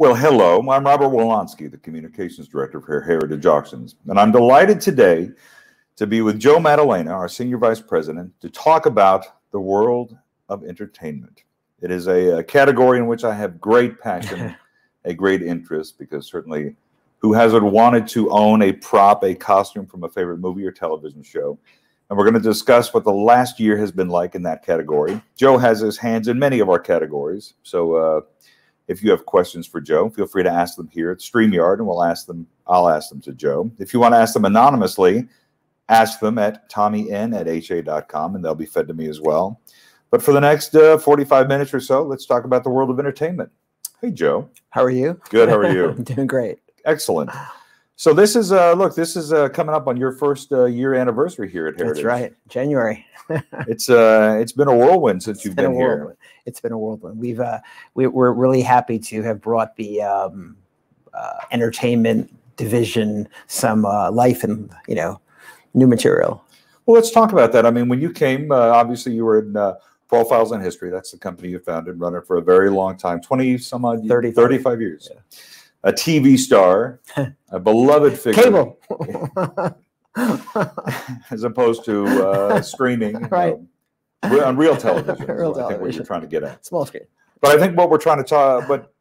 Well, hello. I'm Robert Wilonsky, the Communications Director for Heritage Auctions, and I'm delighted today to be with Joe Maddalena, our Senior Vice President, to talk about the world of entertainment. It is a, a category in which I have great passion, a great interest, because certainly who hasn't wanted to own a prop, a costume from a favorite movie or television show? And we're going to discuss what the last year has been like in that category. Joe has his hands in many of our categories. So, uh, if you have questions for Joe, feel free to ask them here at StreamYard, and we'll ask them. I'll ask them to Joe. If you want to ask them anonymously, ask them at tommyn at ha.com, and they'll be fed to me as well. But for the next uh, 45 minutes or so, let's talk about the world of entertainment. Hey, Joe. How are you? Good. How are you? Doing great. Excellent. So this is uh, look. This is uh, coming up on your first uh, year anniversary here at Heritage. That's right, January. it's uh, it's been a whirlwind since you've been, been here. It's been a whirlwind. We've uh, we, we're really happy to have brought the um, uh, entertainment division some uh, life and you know new material. Well, let's talk about that. I mean, when you came, uh, obviously you were in uh, Profiles in History. That's the company you founded, run it for a very long time, twenty some odd, 35. 35 years. Yeah a TV star, a beloved figure. Cable. as opposed to uh, streaming right. On real television. real I think what you're trying to get at. Small screen. But I think what we're trying to talk, but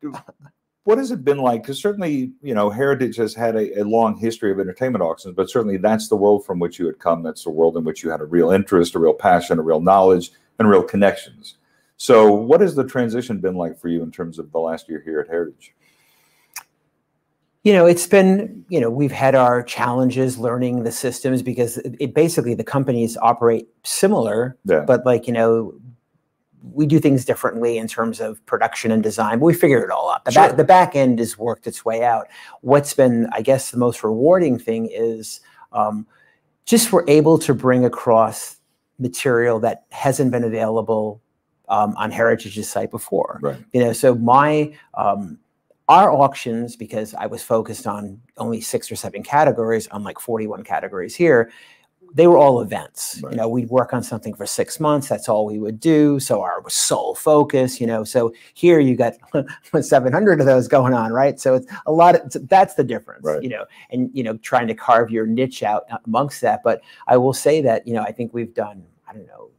what has it been like? Because certainly, you know, Heritage has had a, a, long history of entertainment auctions, but certainly that's the world from which you had come. That's the world in which you had a real interest, a real passion, a real knowledge, and real connections. So, what has the transition been like for you in terms of the last year here at Heritage? You know it's been you know we've had our challenges learning the systems because it, it basically the companies operate similar yeah. but like you know we do things differently in terms of production and design but we figure it all out the, Sure. back, the back end has worked its way out what's been i guess the most rewarding thing is um, just we're able to bring across material that hasn't been available um, on heritage's site before Right. you know so my um, our auctions because i was focused on only six or seven categories unlike 41 categories here they were all events Right. you know we'd work on something for six months that's all we would do so our sole focus you know so here you got 700 of those going on right so it's a lot of that's the difference Right. you know and you know trying to carve your niche out uh, amongst that but i will say that you know i think we've done i don't know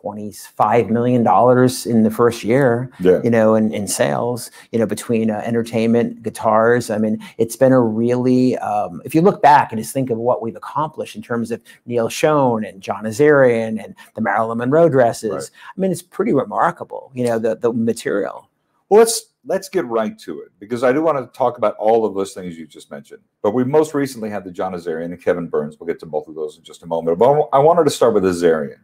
25 million dollars in the first year Yeah. you know, in, in sales, you know, between uh, entertainment, guitars. I mean, it's been a really, um, if you look back and just think of what we've accomplished in terms of Neal Schon and John Azarian and the Marilyn Monroe dresses, Right. I mean, it's pretty remarkable, you know, the, the material. Well, let's let's get right to it because I do want to talk about all of those things you just mentioned. But we most recently had the John Azarian and Kevin Burns. We'll get to both of those in just a moment. But I wanted to start with Azarian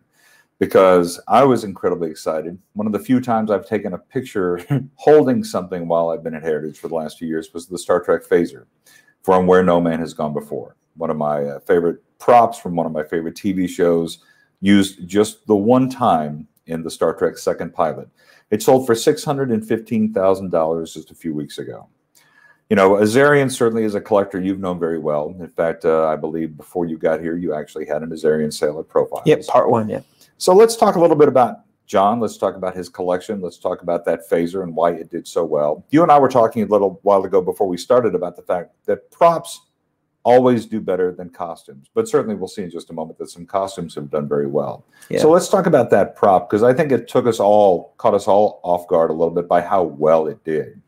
because I was incredibly excited. One of the few times I've taken a picture holding something while I've been at Heritage for the last few years was the Star Trek phaser from Where No Man Has Gone Before. One of my uh, favorite props from one of my favorite TV shows, used just the one time in the Star Trek second pilot. It sold for $615,000 just a few weeks ago. You know, Azarian certainly is a collector you've known very well. In fact, uh, I believe before you got here, you actually had an Azarian sale at Profiles. Yep, part one. Yeah. So let's talk a little bit about John. Let's talk about his collection. Let's talk about that phaser and why it did so well. You and I were talking a little while ago before we started about the fact that props always do better than costumes, but certainly we'll see in just a moment that some costumes have done very well. Yeah. So let's talk about that prop because I think it took us all, caught us all off guard a little bit by how well it did.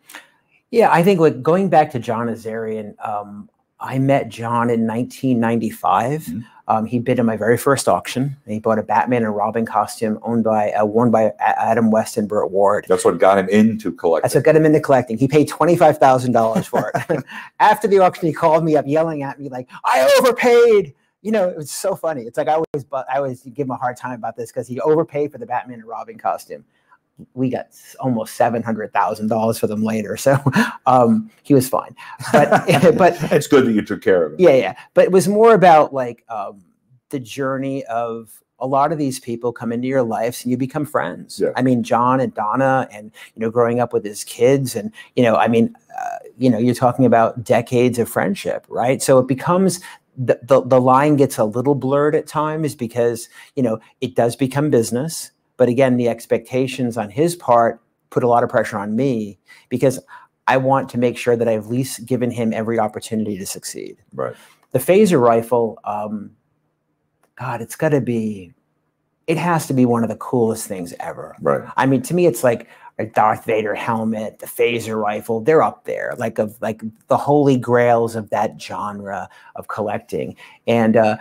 Yeah, I think like going back to John Azarian, um, I met John in 1995. Mhm. Um, he bid in my very first auction. And he bought a Batman and Robin costume owned by uh, worn by Adam West and Burt Ward. That's what got him into collecting. That's what got him into collecting. He paid twenty five thousand dollars for it. After the auction, he called me up, yelling at me like, "I overpaid." You know, it was so funny. It's like I always, but I always give him a hard time about this because he overpaid for the Batman and Robin costume. We got almost seven hundred thousand dollars for them later, so um, he was fine. But but it's good that you took care of him. yeah, yeah. But it was more about like um, the journey of a lot of these people come into your lives and you become friends. Yeah. I mean, John and Donna, and you know, growing up with his kids, and you know, I mean, uh, you know, you're talking about decades of friendship, right? So it becomes the, the the line gets a little blurred at times because you know it does become business. But again, the expectations on his part put a lot of pressure on me because I want to make sure that I've at least given him every opportunity to succeed. Right. The phaser rifle, um, God, it's got to be, it has to be one of the coolest things ever. Right. I mean, to me, it's like a Darth Vader helmet, the phaser rifle. They're up there, like of like the holy grails of that genre of collecting. And uh,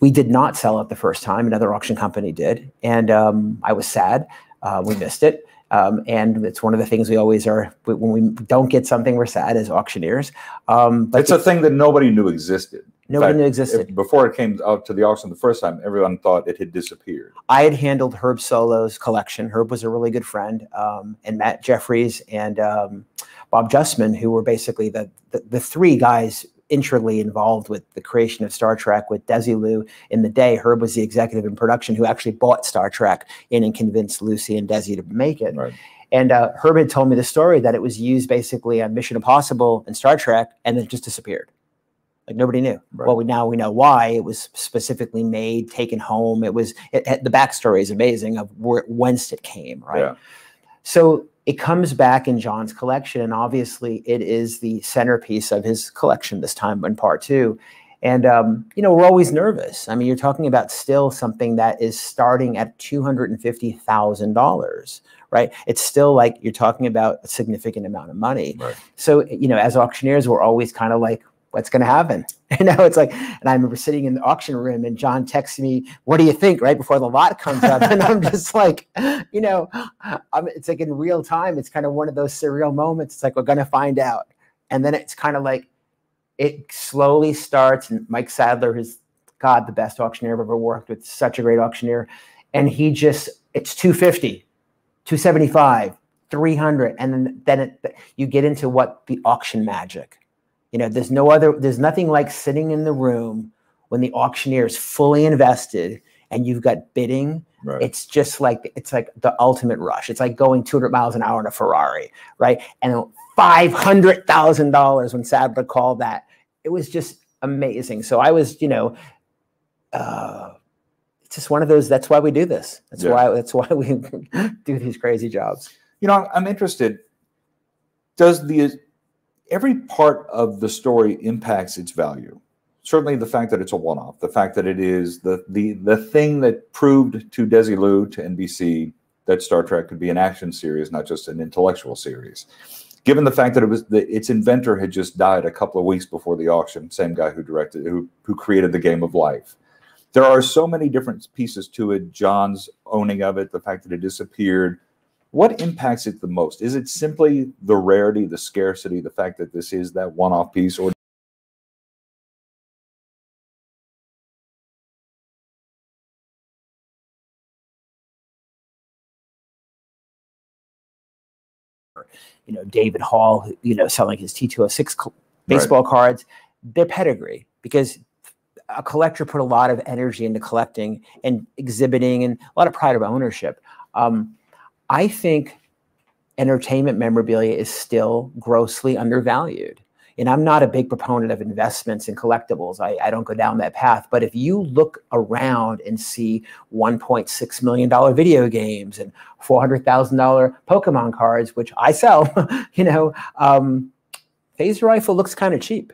we did not sell it the first time. Another auction company did, and um, I was sad. Uh, we missed it. Um, and it's one of the things we always are when we don't get something, we're sad as auctioneers. Um, but it's a thing that nobody knew existed. Nobody fact, knew existed. Before it came out to the auction the first time, everyone thought it had disappeared. I had handled Herb Solow's collection. Herb was a really good friend, um, and Matt Jefferies and um, Bob Justman, who were basically the, the, the three guys intricately involved with the creation of Star Trek with Desi Desilu in the day. Herb was the executive in production who actually bought Star Trek in and convinced Lucy and Desi to make it. Right. And uh, Herb had told me the story that it was used basically on Mission Impossible and Star Trek, and then it just disappeared. Like nobody knew. Right. Well, we now we know why it was specifically made, taken home. It was it, it, the backstory is amazing of where whence it came. Right. Yeah. So it comes back in John's collection, and obviously it is the centerpiece of his collection this time in part two. And um, you know, we're always nervous. I mean, you're talking about still something that is starting at two hundred and fifty thousand dollars, right? It's still like you're talking about a significant amount of money. Right. So you know, as auctioneers, we're always kind of like, what's going to happen? You know, it's like, and I remember sitting in the auction room and John texts me, what do you think? Right before the lot comes up. and I'm just like, you know, I'm, it's like in real time. It's kind of one of those surreal moments. It's like, we're going to find out. And then it's kind of like, it slowly starts. And Mike Sadler is, God, the best auctioneer I've ever worked with, such a great auctioneer. And he just, it's 250, 275, 300. And then, then it, you get into what the auction magic you know, there's no other, there's nothing like sitting in the room when the auctioneer is fully invested and you've got bidding. Right. It's just like it's like the ultimate rush. It's like going 200 miles an hour in a Ferrari, right? And five hundred thousand dollars when Sadler called that, it was just amazing. So I was, you know, uh, it's just one of those. That's why we do this. That's yeah. why. That's why we do these crazy jobs. You know, I'm interested. Does the every part of the story impacts its value. Certainly, the fact that it's a one-off, the fact that it is the the the thing that proved to Desilu to NBC that Star Trek could be an action series, not just an intellectual series. Given the fact that it was the, its inventor had just died a couple of weeks before the auction, same guy who directed who who created the Game of Life. There are so many different pieces to it. John's owning of it, the fact that it disappeared, what impacts it the most? Is it simply the rarity, the scarcity, the fact that this is that one off piece, or you know David Hall, you know, selling his T206 baseball right. cards, their pedigree because a collector put a lot of energy into collecting and exhibiting and a lot of pride of ownership. Um, I think entertainment memorabilia is still grossly undervalued. And I'm not a big proponent of investments in collectibles. I, I, don't go down that path. But if you look around and see $1.6 million video games and $400,000 Pokemon cards, which I sell, you know, um, Phaser Rifle looks kind of cheap.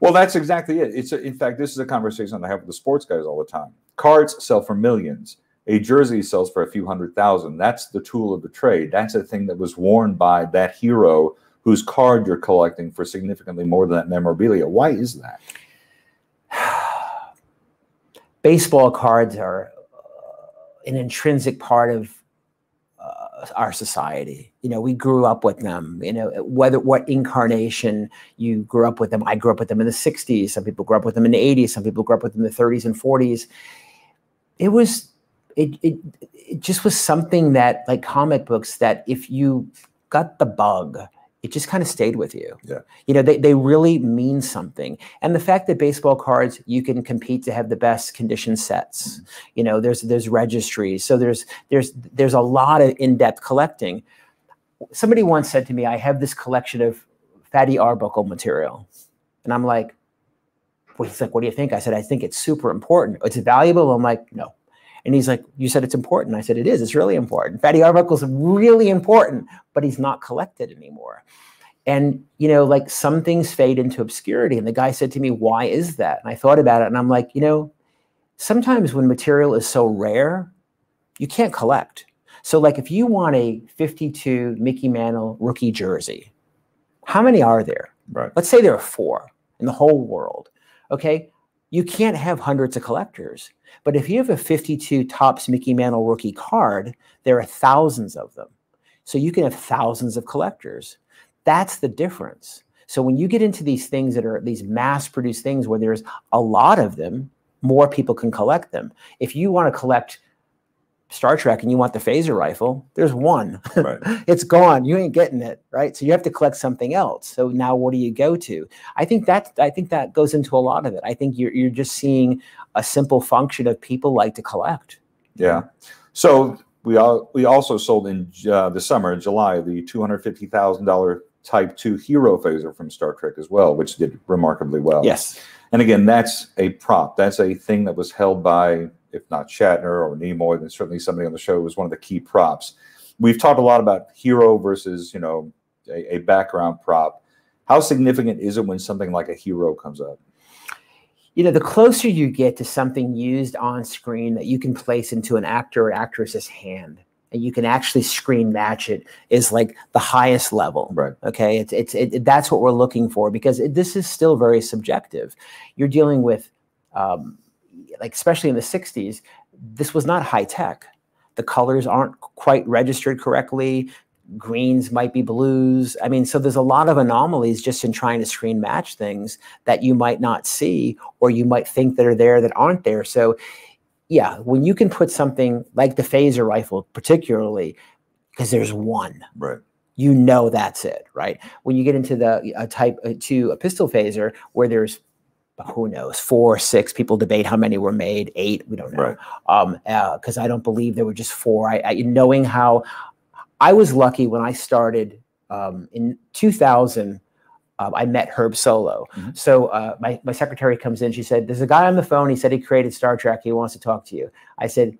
Well, that's exactly it. It's a, in fact, this is a conversation I have with the sports guys all the time. Cards sell for millions a jersey sells for a few hundred thousand. That's the tool of the trade. That's a thing that was worn by that hero whose card you're collecting for significantly more than that memorabilia. Why is that? Baseball cards are uh, an intrinsic part of uh, our society. You know, we grew up with them. You know, whether what incarnation you grew up with them. I grew up with them in the '60s. Some people grew up with them in the '80s. Some people grew up with them in the '30s and '40s. It was it, it it just was something that like comic books that if you got the bug it just kind of stayed with you. Yeah. You know they, they really mean something. And the fact that baseball cards you can compete to have the best condition sets. Mm-hmm. you know there's there's registries. So there's there's there's a lot of in-depth collecting. Somebody once said to me i have this collection of fatty arbuckle material. And i'm like well, he's like what do you think? I said i think it's super important. It's valuable. I'm like no and he's like, You said it's important. I said, It is. It's really important. Fatty Arbuckle's really important, but he's not collected anymore. And, you know, like some things fade into obscurity. And the guy said to me, Why is that? And I thought about it and I'm like, you know, sometimes when material is so rare, you can't collect. So, like, if you want a 52 Mickey Mantle rookie jersey, how many are there? Right. Let's say there are four in the whole world. Okay. You can't have hundreds of collectors. But if you have a 52 Topps Mickey Mantle rookie card, there are thousands of them. So you can have thousands of collectors. That's the difference. So when you get into these things that are these mass produced things where there's a lot of them, more people can collect them. If you want to collect Star Trek and you want the phaser rifle, there's one. Right. it's gone. You ain't getting it, right? So you have to collect something else. So now what do you go to? I think that I think that goes into a lot of it. I think you're you're just seeing a simple function of people like to collect. Yeah. So we all we also sold in uh, the summer, in July, the two hundred fifty thousand dollar Type Two Hero phaser from Star Trek as well, which did remarkably well. Yes. And again, that's a prop. That's a thing that was held by if not Shatner or Nimoy, then certainly somebody on the show was one of the key props. We've talked a lot about hero versus, you know, a, a background prop. How significant is it when something like a hero comes up? You know, the closer you get to something used on screen that you can place into an actor or actress's hand, and you can actually screen match it is like the highest level. Right. Okay. It's it's it, that's what we're looking for because it, this is still very subjective. You're dealing with um, like especially in the 60s, this was not high tech. The colors aren't quite registered correctly. Greens might be blues. I mean, so there's a lot of anomalies just in trying to screen match things that you might not see or you might think that are there that aren't there. So, yeah, when you can put something like the phaser rifle, particularly because there's one, right? You know that's it, right? When you get into the uh, type uh, two a pistol phaser where there's who knows, four, six. People debate how many were made, eight. We don't know. Right. Um, because uh, I don't believe there were just four. I, I, knowing how I was lucky when I started um, in 2000. Um, I met Herb Solow. Mm-hmm. So uh, my, my secretary comes in. She said, There's a guy on the phone. He said he created Star Trek. He wants to talk to you. I said,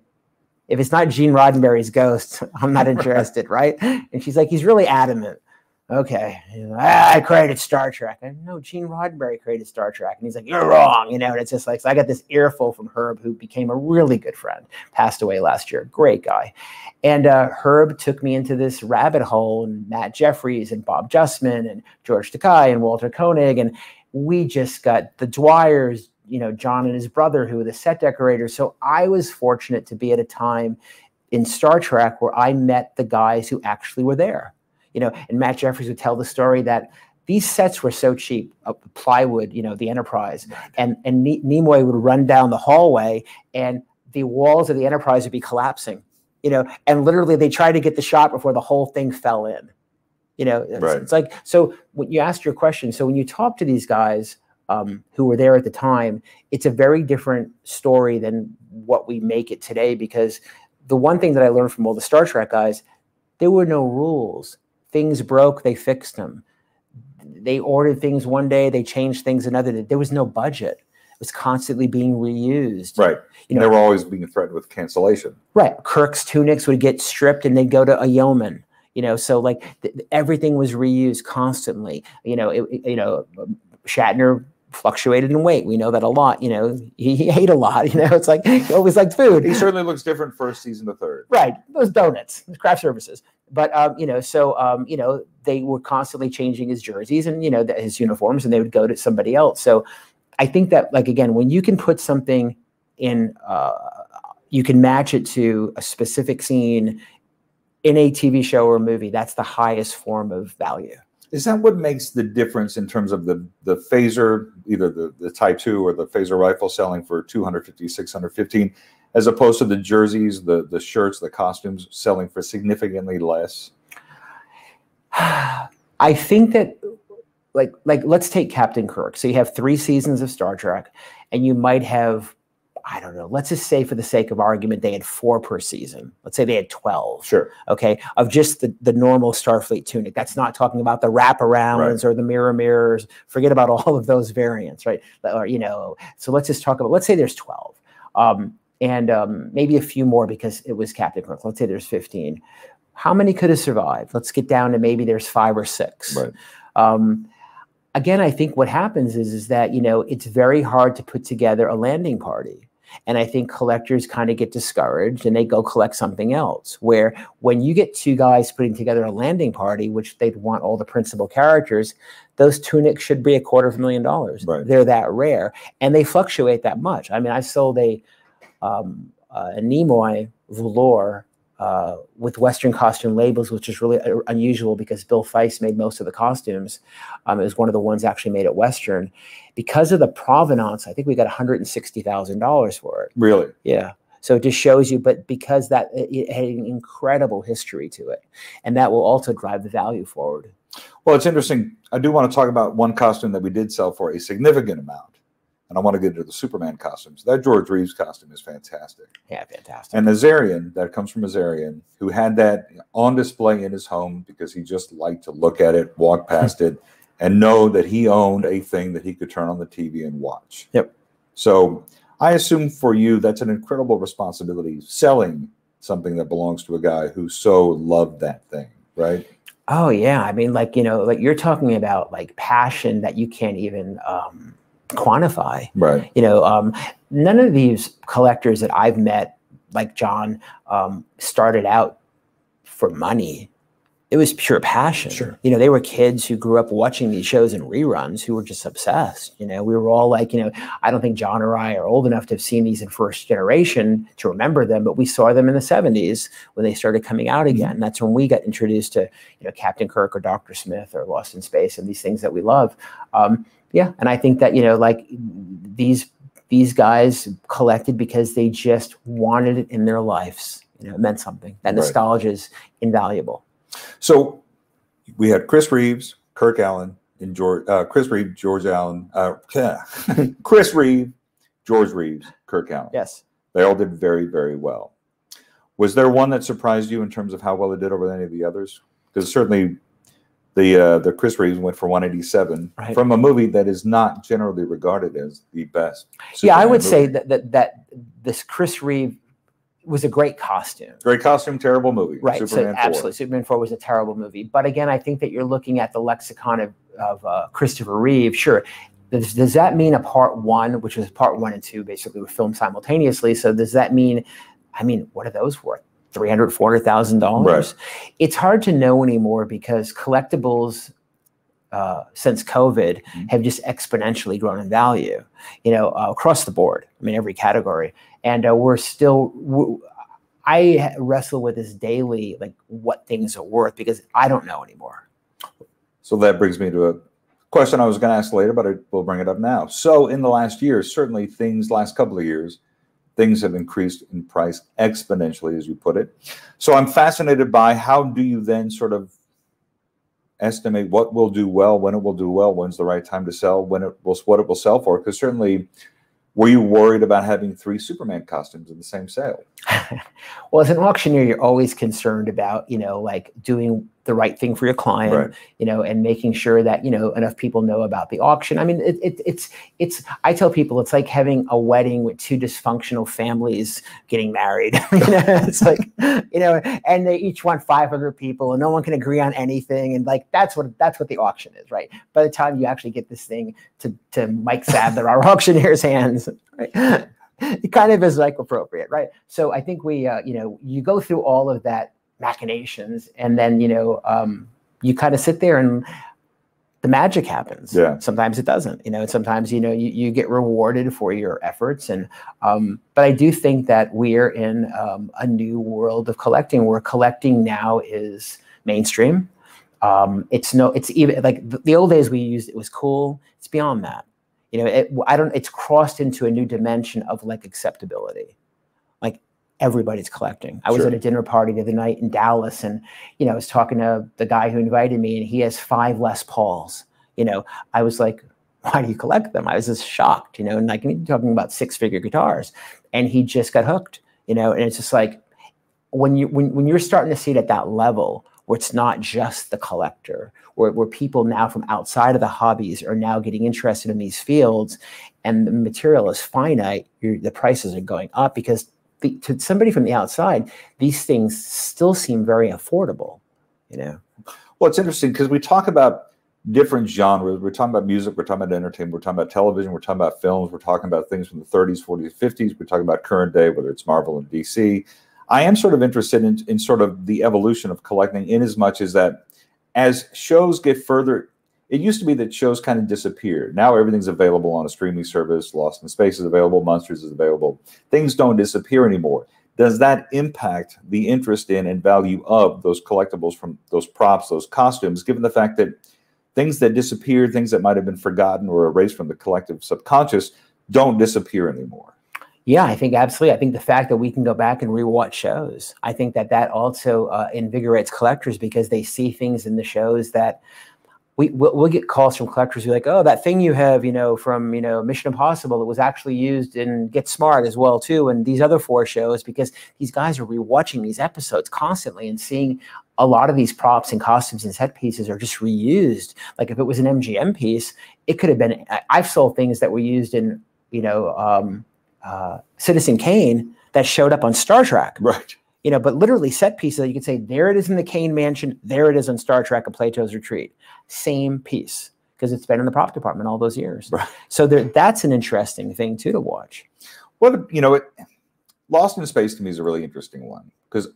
If it's not Gene Roddenberry's ghost, I'm not interested, right? And she's like, He's really adamant okay, I created Star Trek. And no, Gene Roddenberry created Star Trek. And he's like, you're wrong, you know. And it's just like, so I got this earful from Herb, who became a really good friend, passed away last year, great guy. And uh, Herb took me into this rabbit hole, and Matt Jefferies and Bob Justman and George Takei and Walter Koenig, and we just got the Dwyers, you know, John and his brother, who were the set decorators. So I was fortunate to be at a time in Star Trek where I met the guys who actually were there you know, and Matt Jefferies would tell the story that these sets were so cheap, uh, plywood, you know, the Enterprise, and and Nimoy would run down the hallway, and the walls of the Enterprise would be collapsing, you know, and literally they tried to get the shot before the whole thing fell in, you know. It's, right. it's like so when you asked your question, so when you talk to these guys um, who were there at the time, it's a very different story than what we make it today because the one thing that I learned from all the Star Trek guys, there were no rules things broke, they fixed them. They ordered things one day, they changed things another day. There was no budget. It was constantly being reused. Right. You know, they were always being threatened with cancellation. Right. Kirk's tunics would get stripped and they'd go to a yeoman. You know, so like th- everything was reused constantly. You know, it, you know, Shatner fluctuated in weight. We know that a lot. You know, he, he ate a lot. You know, it's like he always liked food. He certainly looks different first season to third. Right. Those donuts, those craft services but um, you know, so um, you know, they were constantly changing his jerseys and you know his uniforms, and they would go to somebody else. So I think that, like again, when you can put something in, uh, you can match it to a specific scene in a TV show or movie. That's the highest form of value. Is that what makes the difference in terms of the the phaser, either the, the Type 2 or the phaser rifle selling for 250, 615? as opposed to the jerseys, the the shirts, the costumes selling for significantly less? I think that like like let's take Captain Kirk. So you have 3 seasons of Star Trek and you might have I don't know, let's just say for the sake of argument they had 4 per season. Let's say they had 12. Sure. Okay, of just the the normal Starfleet tunic. That's not talking about the wraparounds right. or the mirror mirrors. Forget about all of those variants, right? Or you know, so let's just talk about let's say there's 12. Um, and um, maybe a few more because it was Captain Kirk. Let's say there's 15. How many could have survived? Let's get down to maybe there's five or six. Right. Um, again, I think what happens is is that you know it's very hard to put together a landing party. And I think collectors kind of get discouraged and they go collect something else. Where when you get two guys putting together a landing party, which they'd want all the principal characters, those tunics should be a quarter of a million dollars. Right. They're that rare and they fluctuate that much. I mean, I sold a, um, uh, a Nimoy velour uh, with Western costume labels, which is really uh, unusual because Bill Theiss made most of the costumes. Um, it was one of the ones actually made at Western. Because of the provenance, I think we got $160,000 for it. Really? Yeah. So it just shows you, but because that it had an incredible history to it, and that will also drive the value forward. Well, it's interesting. I do want to talk about one costume that we did sell for a significant amount and I want to get into the Superman costumes. That George Reeves costume is fantastic. Yeah, fantastic. And Azarian, that comes from Azarian, who had that on display in his home because he just liked to look at it, walk past it, and know that he owned a thing that he could turn on the TV and watch. Yep. So I assume for you, that's an incredible responsibility selling something that belongs to a guy who so loved that thing, right? Oh yeah, I mean, like you know, like you're talking about like passion that you can't even um, quantify. Right. You know, um, none of these collectors that I've met, like John, um, started out for money. It was pure passion. Sure. You know, they were kids who grew up watching these shows and reruns who were just obsessed. You know, we were all like, you know, I don't think John or I are old enough to have seen these in first generation to remember them, but we saw them in the 70s when they started coming out Mm-hmm. again. That's when we got introduced to, you know, Captain Kirk or Dr. Smith or Lost in Space and these things that we love. Um, yeah, and I think that you know, like these these guys collected because they just wanted it in their lives. You know, it meant something. That Right. nostalgia is invaluable. So we had Chris Reeves, Kirk Alyn, and George. Uh, Chris Reeves, George Allen. Uh, Chris Reeve, George Reeves, Kirk Alyn. Yes. They all did very, very well. Was there one that surprised you in terms of how well it did over any of the others? Because certainly the uh, the Chris Reeves went for 187 Right. from a movie that is not generally regarded as the best. yeah, I Superman would say that, that that this Chris Reeve was a great costume. great costume, terrible movie. Right. Superman so 4. absolutely, Superman Four was a terrible movie. But again, I think that you're looking at the lexicon of, of uh, Christopher Reeve. Sure. Does, does that mean a part one, which was part one and two, basically were filmed simultaneously? So does that mean, I mean, what are those worth? Three hundred, four hundred thousand dollars. It's hard to know anymore because collectibles, uh, since COVID, Mhm. have just exponentially grown in value. You know, uh, across the board. I mean, every category, and uh, we're still. W- I wrestle with this daily, like what things are worth, because I don't know anymore. So that brings me to a question I was going to ask later, but I will bring it up now. So in the last year, certainly things, last couple of years, things have increased in price exponentially, as you put it. So I'm fascinated by how do you then sort of estimate what will do well, when it will do well, when's the right time to sell, when it will, what it will sell for? Because certainly, were you worried about having three Superman costumes in the same sale? well, as an auctioneer, you're always concerned about, you know, like doing the right thing for your client, Right. you know, and making sure that, you know, enough people know about the auction. I mean, it, it, it's, it's, I tell people it's like having a wedding with two dysfunctional families getting married. you know, it's like, you know, and they each want 500 people and no one can agree on anything. And like, that's what, that's what the auction is, right? By the time you actually get this thing to, to Mike Sadler, our auctioneer's hands, right? it kind of is like appropriate, right? So I think we, uh, you know, you go through all of that machinations, and then you know, um, you kind of sit there and the magic happens. Yeah. Sometimes it doesn't, you know, and sometimes you know you, you get rewarded for your efforts, and um, but I do think that we're in um, a new world of collecting, where collecting now is mainstream. Um, it's no, it's even like the, the old days we used it was cool. It's beyond that you know it, i don't it's crossed into a new dimension of like acceptability everybody's collecting. I was Sure. at a dinner party the other night in dallas and you know i was talking to the guy who invited me and he has five les pauls. You know i was like why do you collect them? I was just shocked you know and like talking about six figure guitars. And he just got hooked you know and it's just like when you when, when you're starting to see it at that level where it's not just the collector where, where people now from outside of the hobbies are now getting interested in these fields and the material is finite you're, the prices are going up because to somebody from the outside these things still seem very affordable you know Well, it's interesting because we talk about different genres. We're talking about music, we're talking about entertainment, we're talking about television, we're talking about films, we're talking about things from the 30s, 40s, 50s, we're talking about current day, whether it's Marvel and DC. I am sort of interested in, in sort of the evolution of collecting in as much as that as shows get further, it used to be that shows kind of disappeared. Now everything's available on a streaming service. Lost in Space is available, Monsters is available. Things don't disappear anymore. Does that impact the interest in and value of those collectibles from those props, those costumes, given the fact that things that disappeared, things that might have been forgotten or erased from the collective subconscious, don't disappear anymore? Yeah, I think absolutely. I think the fact that we can go back and rewatch shows, I think that that also uh, invigorates collectors because they see things in the shows that we we'll, we'll, get calls from collectors who are like, oh, that thing you have, you know, from you know Mission Impossible, that was actually used in Get Smart as well too, and these other four shows because these guys are rewatching these episodes constantly and seeing a lot of these props and costumes and set pieces are just reused. Like if it was an MGM piece, it could have been. I've sold things that were used in you know um, uh, Citizen Kane that showed up on Star Trek, right? You know, but literally set pieces that you could say, there it is in the Kane Mansion, there it is on Star Trek, A Plato's Retreat. Same piece because it's been in the prop department all those years. Right. So there, that's an interesting thing too to watch. Well, you know, it, Lost in Space to me is a really interesting one because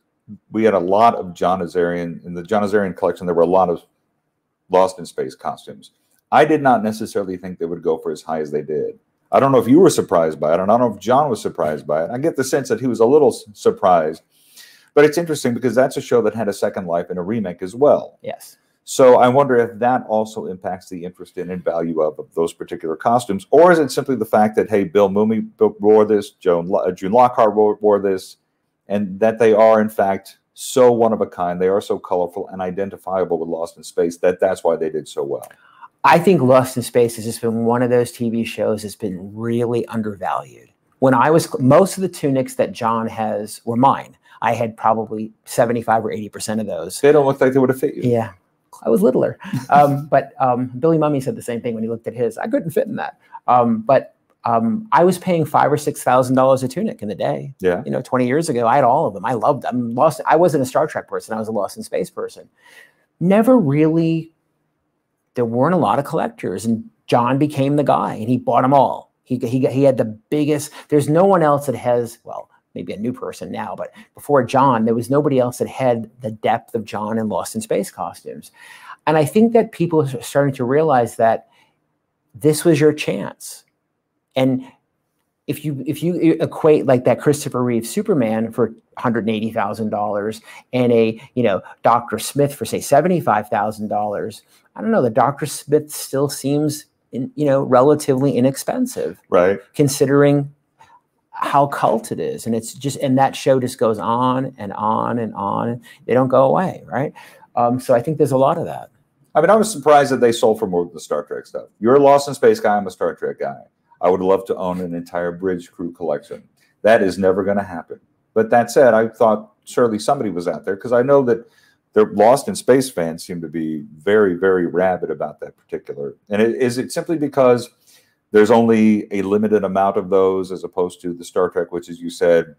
we had a lot of John Azarian in the John Azarian collection. There were a lot of Lost in Space costumes. I did not necessarily think they would go for as high as they did. I don't know if you were surprised by it. and I don't know if John was surprised by it. I get the sense that he was a little surprised but it's interesting because that's a show that had a second life and a remake as well. Yes. So I wonder if that also impacts the interest in and value of, of those particular costumes, or is it simply the fact that hey, Bill Mumy wore this, Joan uh, June Lockhart wore, wore this, and that they are in fact so one of a kind, they are so colorful and identifiable with Lost in Space that that's why they did so well. I think Lost in Space has just been one of those TV shows that's been really undervalued. When I was most of the tunics that John has were mine. I had probably 75 or 80% of those. They don't look like they would have fit you. Yeah. I was littler. um, but um, Billy Mumy said the same thing when he looked at his. I couldn't fit in that. Um, but um, I was paying five or six thousand dollars a tunic in the day. Yeah. You know, 20 years ago, I had all of them. I loved them. Lost. I wasn't a Star Trek person. I was a Lost in Space person. Never really. There weren't a lot of collectors, and John became the guy, and he bought them all. He he he had the biggest. There's no one else that has well maybe a new person now, but before John, there was nobody else that had the depth of John in Lost in Space costumes. And I think that people are starting to realize that this was your chance. And if you if you equate like that Christopher Reeve Superman for $180,000 and a, you know, Dr. Smith for say $75,000, I don't know, the Dr. Smith still seems in, you know, relatively inexpensive. Right. Considering how cult it is. And it's just and that show just goes on and on and on. They don't go away right? Um, so i think there's a lot of that. I mean i was surprised that they sold for more than the star trek stuff. You're a lost in space guy i'm a star trek guy. I would love to own an entire bridge crew collection. That is never going to happen. But that said i thought surely somebody was out there because i know that the lost in space fans seem to be very very rabid about that particular and it, is it simply because there's only a limited amount of those as opposed to the Star Trek, which, as you said,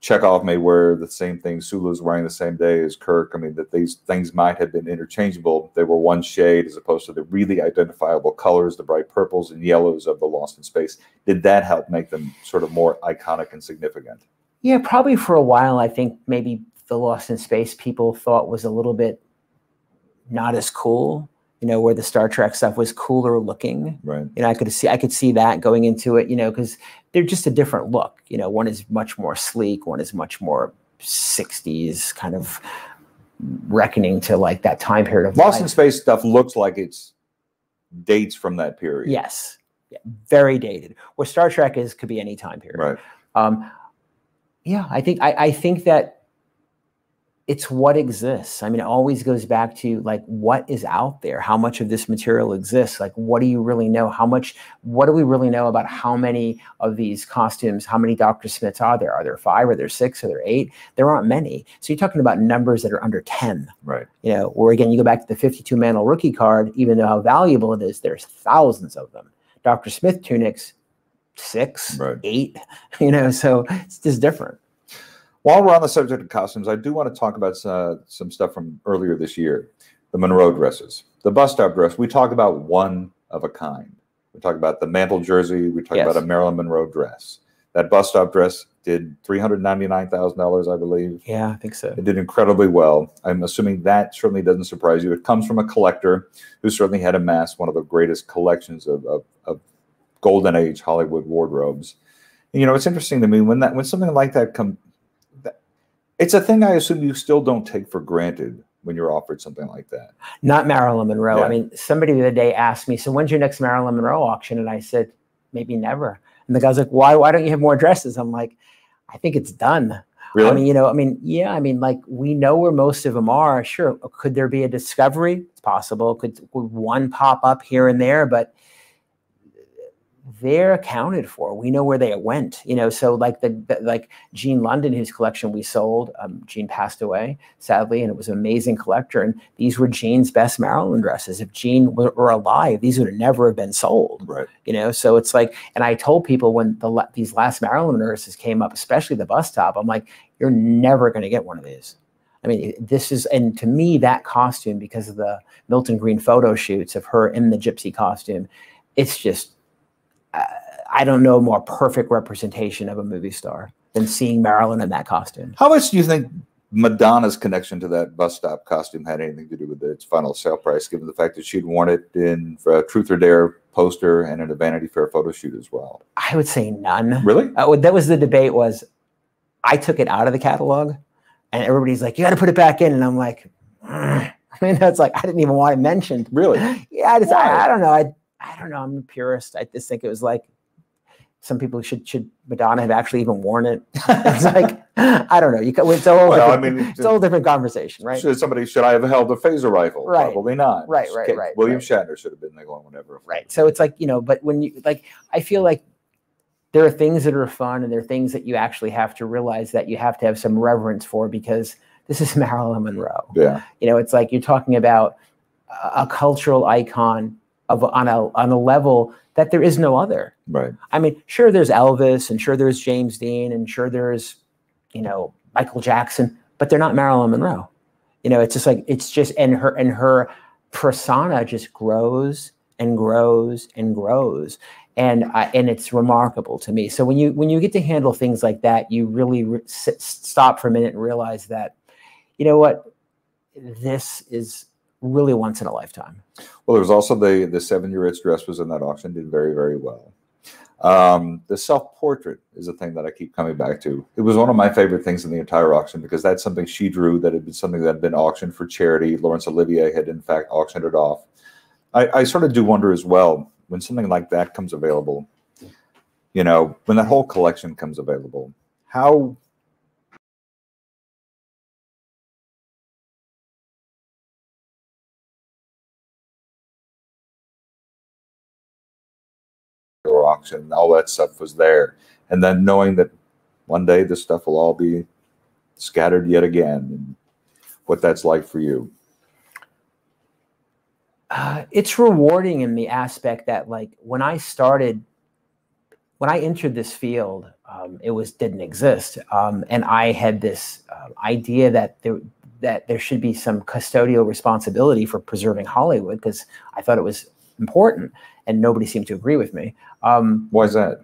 Chekhov may wear the same thing Sulu's wearing the same day as Kirk. I mean, that these things might have been interchangeable. They were one shade as opposed to the really identifiable colors, the bright purples and yellows of the Lost in Space. Did that help make them sort of more iconic and significant? Yeah, probably for a while. I think maybe the Lost in Space people thought was a little bit not as cool you know, where the Star Trek stuff was cooler looking. Right. You know, I could see I could see that going into it, you know, because they're just a different look. You know, one is much more sleek, one is much more 60s kind of reckoning to like that time period of Lost life. in Space stuff looks like it's dates from that period. Yes. Yeah, very dated. Where Star Trek is could be any time period. Right. Um, yeah, I think I, I think that it's what exists. I mean, it always goes back to like what is out there, how much of this material exists, like what do you really know? How much, what do we really know about how many of these costumes, how many Dr. Smiths are there? Are there five, are there six, are there eight? There aren't many. So you're talking about numbers that are under 10. Right. You know, or again, you go back to the 52 mantle rookie card, even though how valuable it is, there's thousands of them. Dr. Smith tunics, six, right. eight, you know, so it's just different. While we're on the subject of costumes, I do want to talk about uh, some stuff from earlier this year. The Monroe dresses, the bus stop dress, we talk about one of a kind. We talk about the mantle jersey. We talk Yes. about a Marilyn Monroe dress. That bus stop dress did three hundred ninety nine thousand dollars, I believe. Yeah, I think so. It did incredibly well. I'm assuming that certainly doesn't surprise you. It comes from a collector who certainly had amassed one of the greatest collections of, of, of golden age Hollywood wardrobes. And, you know, it's interesting to me when that when something like that come, it's a thing I assume you still don't take for granted when you're offered something like that. Not Marilyn Monroe. Yeah. I mean, somebody the other day asked me, "So when's your next Marilyn Monroe auction?" And I said, "Maybe never." And the guy's like, "Why? Why don't you have more dresses?" I'm like, "I think it's done." Really? I mean, you know, I mean, yeah, I mean, like we know where most of them are. Sure, could there be a discovery? It's possible. Could, could one pop up here and there? But they're accounted for. We know where they went. You know, so like the, the like Gene London, whose collection we sold. Um, Gene passed away sadly, and it was an amazing collector. And these were Gene's best Marilyn dresses. If Gene were, were alive, these would have never have been sold right. you know so it's like and i told people when the these last marilyn dresses came up especially the bus stop i'm like you're never going to get one of these i mean this is and to me that costume because of the milton greene photo shoots of her in the gypsy costume it's just i don't know a more perfect representation of a movie star than seeing marilyn in that costume How much do you think Madonna's connection to that bus stop costume had anything to do with its final sale price, given the fact that she'd worn it in a Truth or Dare poster and in a Vanity Fair photo shoot as well? i would say none Really? Uh, that was the debate was I took it out of the catalog and everybody's like, you got to put it back in. And I'm like, "Mm." I mean, that's like, I didn't even want it mentioned. Really? Yeah, I just, I, I don't know. I, I don't know. I'm a purist. I just think it was like, some people should, should Madonna have actually even worn it? it's like, I don't know. You can, it's a whole, Well, I mean, it's a whole different conversation, right? Should somebody should I have held a phaser rifle? Right. Probably not. Right, right, right, William right. Shatner should have been there going whatever. Right. So it's like, you know, but when you like, I feel like there are things that are fun and there are things that you actually have to realize that you have to have some reverence for because this is Marilyn Monroe. Yeah. You know, it's like you're talking about a cultural icon of on a on a level that there is no other. Right. I mean, sure, there's Elvis and sure there's James Dean and sure there's, you know, Michael Jackson, but they're not Marilyn Monroe. You know, it's just like it's just and her and her persona just grows and grows and grows, and I, and it's remarkable to me. So when you when you get to handle things like that, you really re- sit, stop for a minute and realize that, you know what, this is really once in a lifetime. Well, there was also the the seven year itch dress was in that auction, did very very well. Um, the self portrait is a thing that I keep coming back to. It was one of my favorite things in the entire auction because that's something she drew that had been something that had been auctioned for charity. Laurence Olivier had in fact auctioned it off. I, I sort of do wonder as well when something like that comes available. You know, when that whole collection comes available, how auction, all that stuff was there. And then knowing that one day this stuff will all be scattered yet again, and what that's like for you. uh, it's rewarding in the aspect that like when i started when i entered this field um, it was didn't exist um, and i had this uh, idea that there that there should be some custodial responsibility for preserving hollywood because i thought it was important and nobody seemed to agree with me um, Why is that?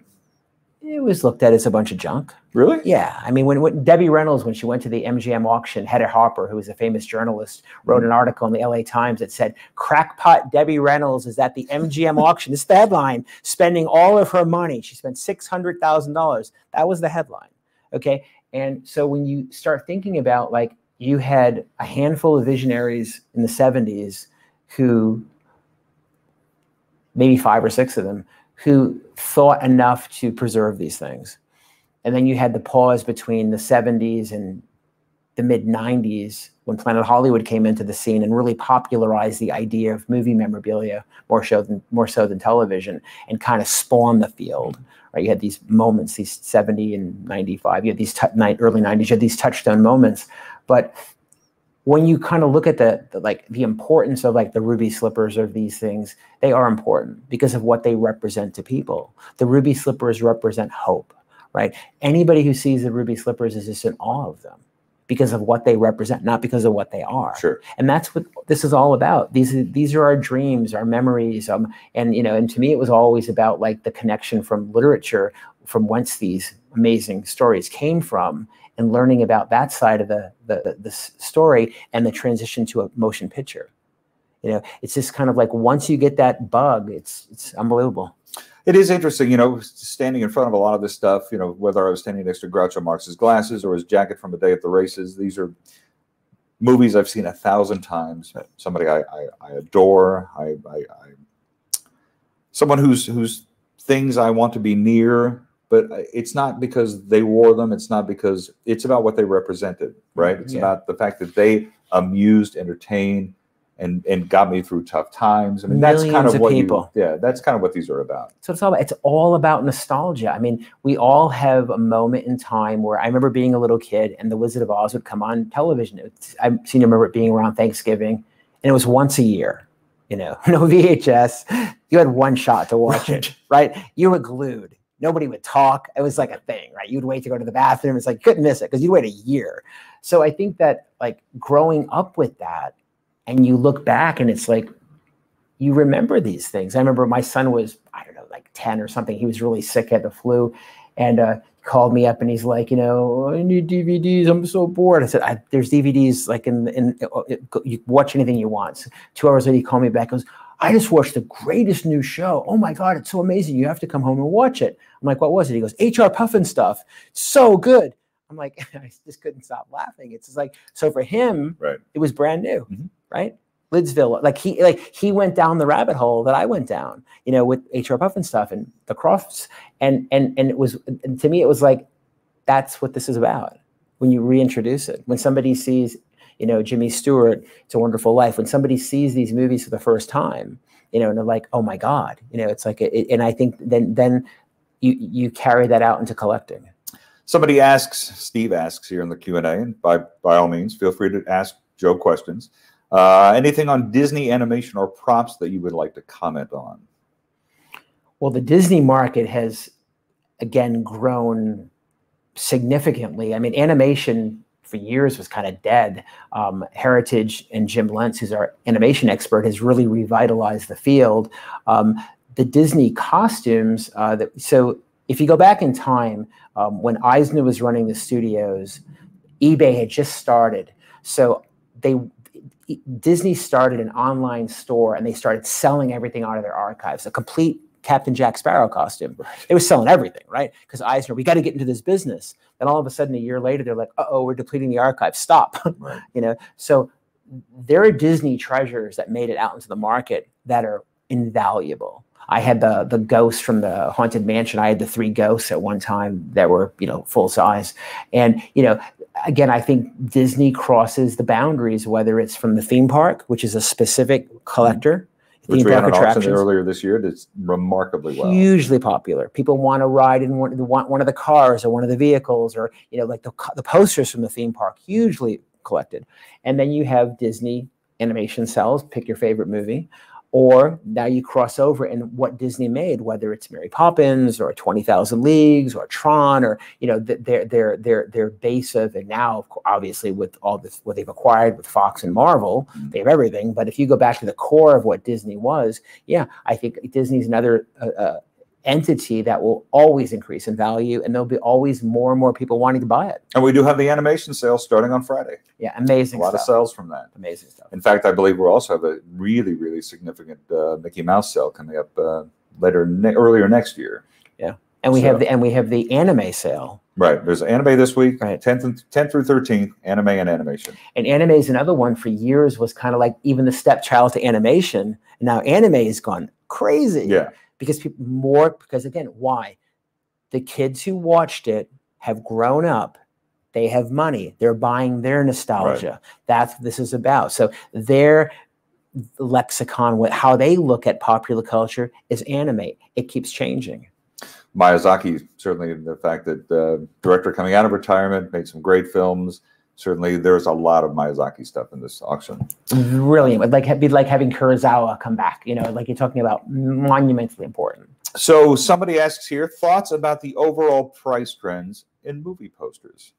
it was looked at as a bunch of junk Really? yeah, I mean, when, when Debbie Reynolds, when she went to the MGM auction, Hedda Hopper, who was a famous journalist, wrote an article in the LA Times that said, "Crackpot Debbie Reynolds is at the MGM auction." This is the headline. Spending all of her money, she spent six hundred thousand dollars. That was the headline. Okay, and so when you start thinking about like you had a handful of visionaries in the '70s who, maybe five or six of them, who thought enough to preserve these things and then you had the pause between the 70s and the mid 90s when Planet Hollywood came into the scene and really popularized the idea of movie memorabilia more so than more so than television and kind of spawned the field. Right, you had these moments, these 70 and 95. You had these early 90s. You had these touchstone moments, but when you kind of look at the, the like the importance of like the ruby slippers or these things, they are important because of what they represent to people. The ruby slippers represent hope right? Anybody who sees the ruby slippers is just in awe of them. because of what they represent, not because of what they are. Sure. And that's what this is all about. These are, these are our dreams, our memories. Um, and you know, and to me, it was always about like the connection from literature, from whence these amazing stories came from, and learning about that side of the the, the, story and the transition to a motion picture. You know, it's just kind of like once you get that bug, it's it's unbelievable. It is interesting, you know, standing in front of a lot of this stuff, you know, whether I was standing next to Groucho Marx's glasses or his jacket from a day at the races, these are movies I've seen a thousand times. Somebody I, I, I adore. I, I, I, someone who's whose things I want to be near, but uh, it's not because they wore them. It's not because it's about what they represented, right? It's Yeah. about the fact that they amused, entertained, and and got me through tough times. I mean, that's kind of of what people. You, yeah, that's kind of what these are about. So it's all about, it's all about nostalgia. I mean, we all have a moment in time where I remember being a little kid and The Wizard of Oz would come on television. I seem to remember it being around Thanksgiving, and it was once a year. You know, no VHS. You had one shot to watch it, right? You were glued. Nobody would talk. It was like a thing, right? You'd wait to go to the bathroom. It's like you couldn't miss it because you'd wait a year. So I think that like growing up with that, and you look back and it's like you remember these things. I remember my son was, I don't know, like 10 or something. He was really sick, had the flu, and uh, called me up and he's like, you know, I need DVDs. I'm so bored. I said, I, there's DVDs like in, in, it, you watch anything you want. So two hours later, he called me back. Goes, I just watched the greatest new show. Oh my God, it's so amazing. You have to come home and watch it. I'm like, what was it? He goes, HR Pufnstuf. So good. I'm like, I just couldn't stop laughing. It's just like, so for him, Right. it was brand new, Mhm. right? Lidsville, like he like he went down the rabbit hole that I went down, you know, with HR Pufnstuf and the Kroffts, and and and it was and to me it was like that's what this is about when you reintroduce it. When somebody sees, you know, Jimmy Stewart, It's a Wonderful Life. When somebody sees these movies for the first time, you know, and they're like, oh my god, you know, it's like, it, and I think then then you you carry that out into collecting. Somebody asks, Steve asks here in the Q and A, and by by all means, feel free to ask Joe questions. Uh, anything on Disney animation or props that you would like to comment on? Well, the Disney market has again grown significantly. I mean, animation for years was kind of dead. Um, Heritage and Jim Lentz, who's our animation expert, has really revitalized the field. Um, the Disney costumes, uh, that, so if you go back in time, um, when Eisner was running the studios, eBay had just started. So they Disney started an online store and they started selling everything out of their archives, a complete Captain Jack Sparrow costume. They were selling everything, right? Because Eisner, we got to get into this business. Then all of a sudden, a year later, they're like, "Uh oh, we're depleting the archive. Stop!" Right. you know. So there are Disney treasures that made it out into the market that are invaluable. I had the the ghosts from the haunted mansion. I had the three ghosts at one time that were you know full size, and you know again I think Disney crosses the boundaries whether it's from the theme park, which is a specific collector. Which theme we had park an auction earlier this year that's remarkably well. hugely popular. People want to ride in one, want one of the cars or one of the vehicles, or you know, like the the posters from the theme park, hugely collected. And then you have Disney animation cells. Pick your favorite movie, or now you cross over and what Disney made, whether it's Mary Poppins or Twenty Thousand Leagues or Tron, or you know, th- their their their their base of and now obviously with all this what they've acquired with Fox and Marvel, Mhm. they have everything. But if you go back to the core of what Disney was, yeah, I think Disney's another uh, uh, entity that will always increase in value, and there'll be always more and more people wanting to buy it. And we do have the animation sale starting on Friday. Yeah, amazing. A lot of sales from that. Amazing stuff. In fact, I believe we'll also have a really, really significant uh, Mickey Mouse sale coming up uh, later, ne- earlier next year. Yeah, and we have the and we have the anime sale. Right. There's anime this week, Right. 10th, and, 10th through 13th, anime and animation. And anime is another one for years was kind of like even the stepchild to animation. Now anime has gone crazy. Yeah. Because people more because again, why? The kids who watched it have grown up. They have money. They're buying their nostalgia. That's what this is about. So their lexicon with how they look at popular culture is anime. It keeps changing. Miyazaki, certainly the fact that uh, director coming out of retirement made some great films. Certainly, there's a lot of Miyazaki stuff in this auction. Brilliant. Would like be like having Kurosawa come back. You know, like you're talking about monumentally important. So, somebody asks here thoughts about the overall price trends in movie posters.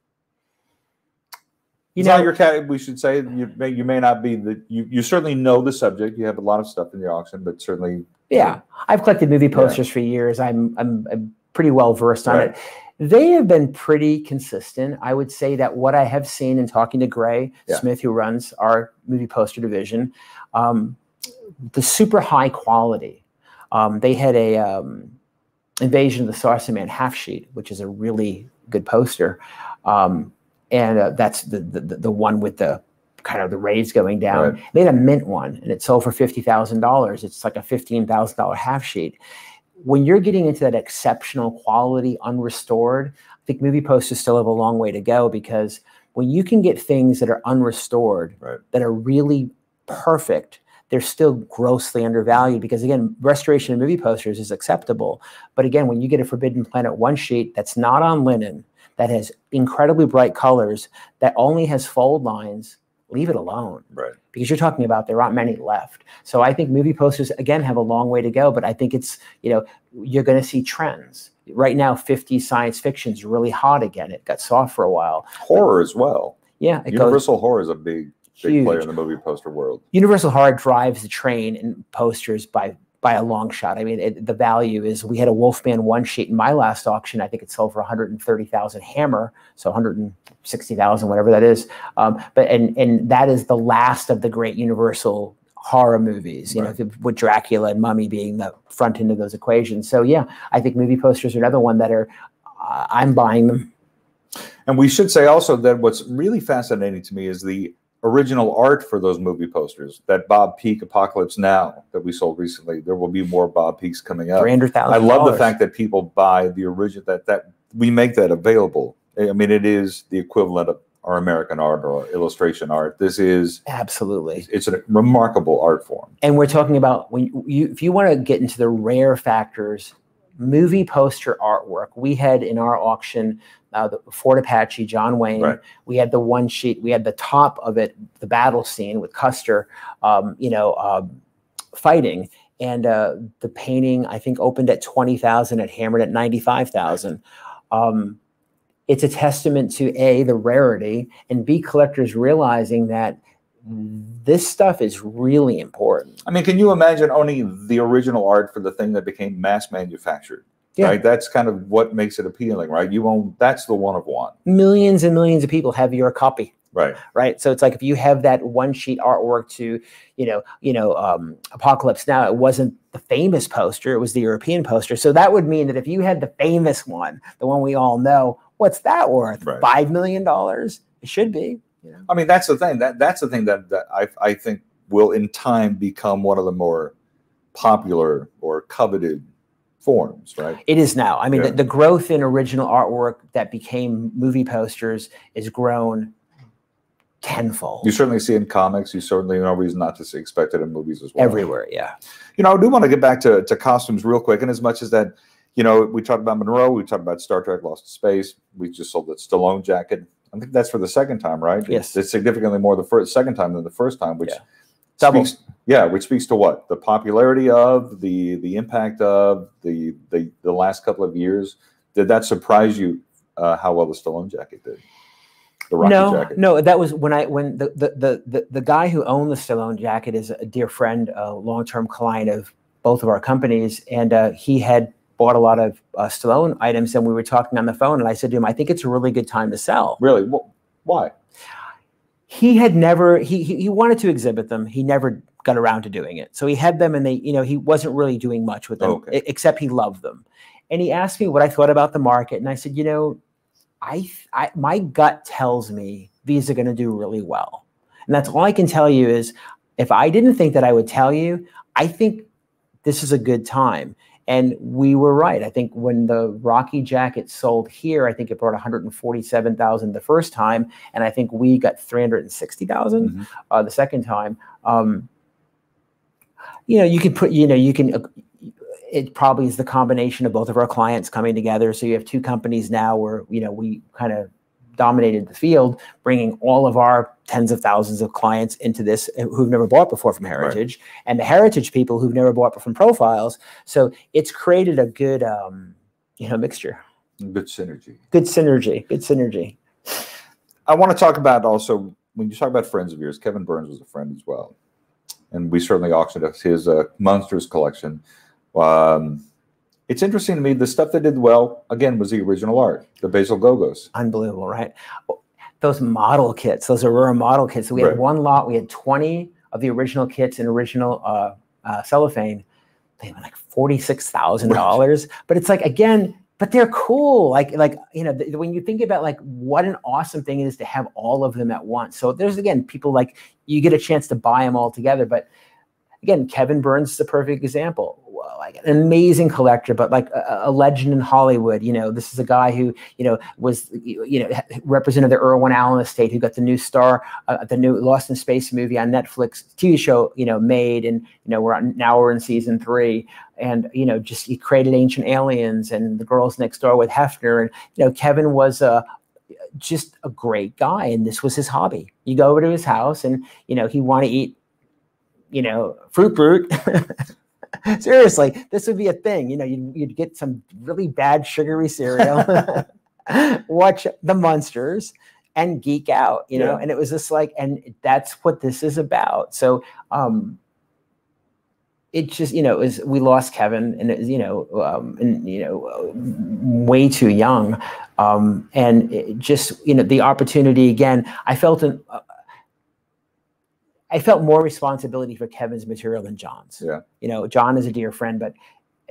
You it's know, your cat. We should say you may you may not be the you you certainly know the subject. You have a lot of stuff in the auction, but certainly yeah, I've collected movie Yeah. posters for years. I'm, I'm I'm pretty well versed on Right. it. They have been pretty consistent. I would say that what I have seen in talking to Grey Yeah. Smith, who runs our movie poster division, um, the super high quality. Um, they had a um, Invasion of the Saucer Man half sheet, which is a really good poster, um, and uh, that's the, the the the one with the kind of the rays going down. Right. They had a mint one, and it sold for fifty thousand dollars. It's like a fifteen thousand dollar half sheet. When you're getting into that exceptional quality, unrestored, I think movie posters still have a long way to go because when you can get things that are unrestored, Right. that are really perfect, they're still grossly undervalued because again, restoration of movie posters is acceptable. But again, when you get a Forbidden Planet one sheet that's not on linen, that has incredibly bright colors, that only has fold lines, leave it alone right. because you're talking about there aren't many left. So I think movie posters again have a long way to go, but I think it's you know you're going to see trends. Right now, 50 science fiction is really hot again. It got soft for a while. Horror as well. Yeah, it goes Universal horror is a big big player in the movie poster world. Universal Horror drives the train in posters by by a long shot. I mean, it, the value is we had a Wolfman one sheet in my last auction. I think it sold for 130,000 Hammer, so 160,000, whatever that is. Um, but and and that is the last of the great Universal horror movies. You Right. know, with Dracula and Mummy being the front end of those equations. So yeah, I think movie posters are another one that are. Uh, I'm buying them. And we should say also that what's really fascinating to me is the original art for those movie posters. That Bob Peak Apocalypse Now that we sold recently. There will be more Bob Peaks coming up. Three hundred thousand. I love the fact that people buy the original that that we make that available. I mean, it is the equivalent of our American art or illustration art. This is absolutely. it's a remarkable art form. and we're talking about when you if you want to get into the rare factors movie poster artwork we had in our auction uh, the fort apache john wayne Right. we had the one sheet we had the top of it the battle scene with custer um, you know um, fighting and uh, the painting i think opened at 20000 it hammered at 95000 um, it's a testament to a the rarity and b collectors realizing that this stuff is really important I mean, can you imagine owning the original art for the thing that became mass manufactured? Yeah. Right. That's kind of what makes it appealing, right? You own that's the one of one. millions and millions of people have your copy Right. right so it's like if you have that one sheet artwork to you know you know um, apocalypse now it wasn't the famous poster it was the european poster so that would mean that if you had the famous one the one we all know what's that worth Right. five million dollars it should be you know I mean, that's the thing. That that's the thing that, that I I think will in time become one of the more popular or coveted forms, right? It is now. I mean, Yeah. the, the growth in original artwork that became movie posters is grown tenfold You certainly see in comics. You certainly no reason not to see, expect it in movies as well. everywhere. Yeah. You know, I do want to get back to, to costumes real quick. And as much as that, you know, we talked about Monroe, we talked about Star Trek Lost in Space. We just sold that Stallone jacket. I think that's for the second time, right? Yes. It's, it's significantly more the first second time than the first time, which Yeah. Double. speaks yeah, which speaks to what? The popularity of, the the impact of the the, the last couple of years. Did that surprise you uh, how well the Stallone jacket did? The Rocky no, jacket. no, that was when I when the the, the the the guy who owned the Stallone jacket is a dear friend, a long term client of both of our companies, and uh, he had bought a lot of uh, Stallone items, and we were talking on the phone, and I said to him, I think it's a really good time to sell. Really? Wh- Why? He had never he, he he wanted to exhibit them. He never got around to doing it. So he had them and they you know he wasn't really doing much with them Okay. except he loved them. And he asked me what i thought about the market and i said you know i, I my gut tells me these are going to do really well. And that's all i can tell you is if i didn't think that i would tell you i think this is a good time and we were right. I think when the Rocky jacket sold here, I think it brought 147,000 the first time, and I think we got 360,000 Mhm. uh, the second time. Um, you know, you can put, you know, you can. Uh, it probably is the combination of both of our clients coming together. So you have two companies now where you know we kind of dominated the field, bringing all of our tens of thousands of clients into this uh, who've never bought before from Heritage, and the Heritage people who've never bought from Profiles. So it's created a good, um, you know, mixture, Good synergy. good synergy, good synergy. I want to talk about also when you talk about friends of yours. Kevin Burns was a friend as well, and we certainly auctioned his uh, monsters collection. Um, it's interesting to me. The stuff that did well again was the original art, the Basil Gogos. Unbelievable, right? Those model kits, those Aurora model kits. We had one lot. We had twenty of the original kits in original uh, uh, cellophane. They were like forty six thousand dollars. But it's like again, but they're cool. Like like you know when you think about like what an awesome thing it is to have all of them at once. So there's again people like you get a chance to buy them all together, but again, Kevin Burns is a perfect example. Like an amazing collector, but like a, a legend in Hollywood. You know, this is a guy who you know was you you know represented the Irwin Allen estate, who got the new star, uh, the new Lost in Space movie on Netflix TV show. You know, made and you know we're on, now we're in season three, and you know just he created Ancient Aliens and The Girls Next Door with Hefner, and you know Kevin was a just a great guy, and this was his hobby. You go over to his house, and you know he want to eat you know, fruit brute. Seriously, this would be a thing. You know, you'd, you'd get some really bad sugary cereal, watch the monsters, and geek out. You know, Yeah. and it was just like, and that's what this is about. So, um, it just you know is we lost Kevin and it, was, you know um, and you know way too young um, and it just you know the opportunity again I felt an uh, I felt more responsibility for Kevin's material than John's. Yeah. You know, John is a dear friend, but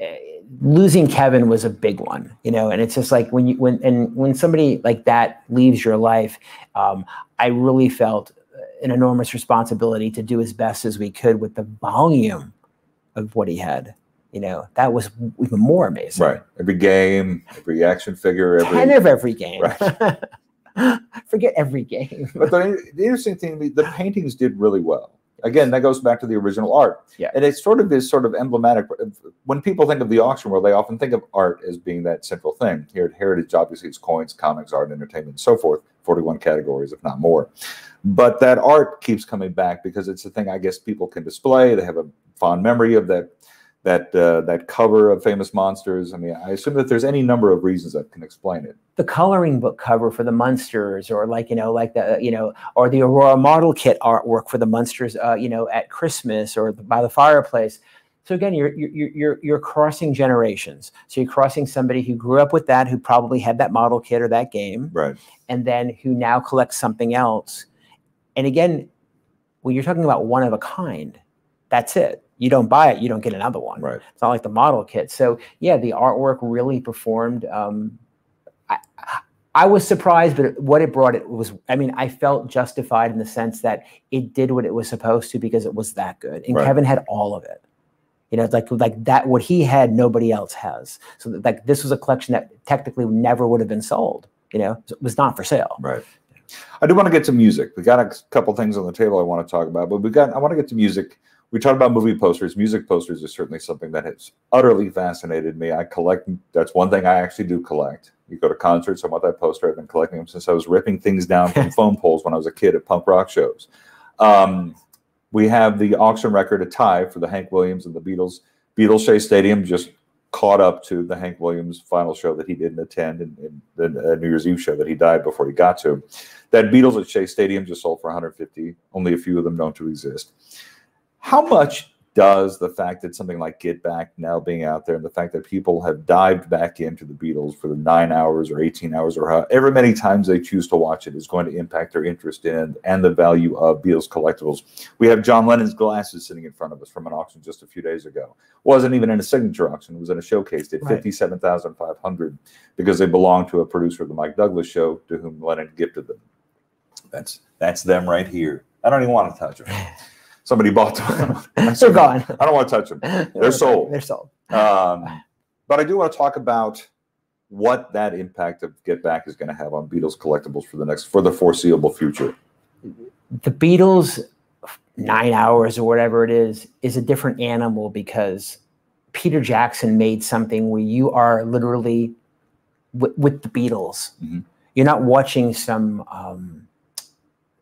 uh, losing Kevin was a big one. You know, and it's just like when you when and when somebody like that leaves your life, um, I really felt an enormous responsibility to do as best as we could with the volume of what he had. You know, that was even more amazing. Right. Every game, every action figure, every. Ten of every game. Right. Forget every game. But the, the interesting thing, to me, the paintings did really well. Again, that goes back to the original art. Yeah. And it sort of is sort of emblematic. When people think of the auction world, they often think of art as being that central thing. Here at Heritage, obviously, it's coins, comics, art, entertainment, and so forth. 41 categories, if not more. But that art keeps coming back because it's a thing I guess people can display. They have a fond memory of that that uh, that cover of famous monsters. I mean, I assume that there's any number of reasons that can explain it. the coloring book cover for the Munsters, or like you know, like the you know, or the Aurora model kit artwork for the Munsters, uh, you know, at Christmas or by the fireplace. So again, you're you're you're you're crossing generations. So you're crossing somebody who grew up with that, who probably had that model kit or that game, Right. and then who now collects something else. And again, when you're talking about one of a kind, that's it. You don't buy it, you don't get another one. Right. It's not like the model kit. So yeah, the artwork really performed. Um, I, I was surprised, but what it brought it was. I mean, I felt justified in the sense that it did what it was supposed to because it was that good, and Right. Kevin had all of it. You know, like like that. What he had, nobody else has. So that, like this was a collection that technically never would have been sold. You know, it was not for sale. Right. I do want to get to music. We got a couple things on the table I want to talk about, but we got I want to get to music. We talked about movie posters. Music posters is certainly something that has utterly fascinated me. I collect. That's one thing I actually do collect. You go to concerts. I want that poster. I've been collecting them since I was ripping things down from phone poles when I was a kid at punk rock shows. Um, we have the auction record a tie for the Hank Williams and the Beatles. Beatles Shea Stadium just caught up to the Hank Williams final show that he didn't attend and, and the New Year's Eve show that he died before he got to. That Beatles at Shea Stadium just sold for 150. Only a few of them known to exist. How much does the fact that something like Get Back now being out there and the fact that people have dived back into the Beatles for the nine hours or 18 hours or however many times they choose to watch it is going to impact their interest in and the value of Beatles collectibles? We have John Lennon's glasses sitting in front of us from an auction just a few days ago. Wasn't even in a signature auction, it was in a showcase. Did Right. 57,500 because they belonged to a producer of the Mike Douglas show to whom Lennon gifted them. That's that's them right here. I don't even want to touch them. Somebody bought them. They're gone. I don't want to touch them. They're sold. They're sold. Um, but I do want to talk about what that impact of Get Back is going to have on Beatles collectibles for the next for the foreseeable future. the Beatles nine hours or whatever it is is a different animal because Peter Jackson made something where you are literally with, with the Beatles. Mhm. You're not watching some um,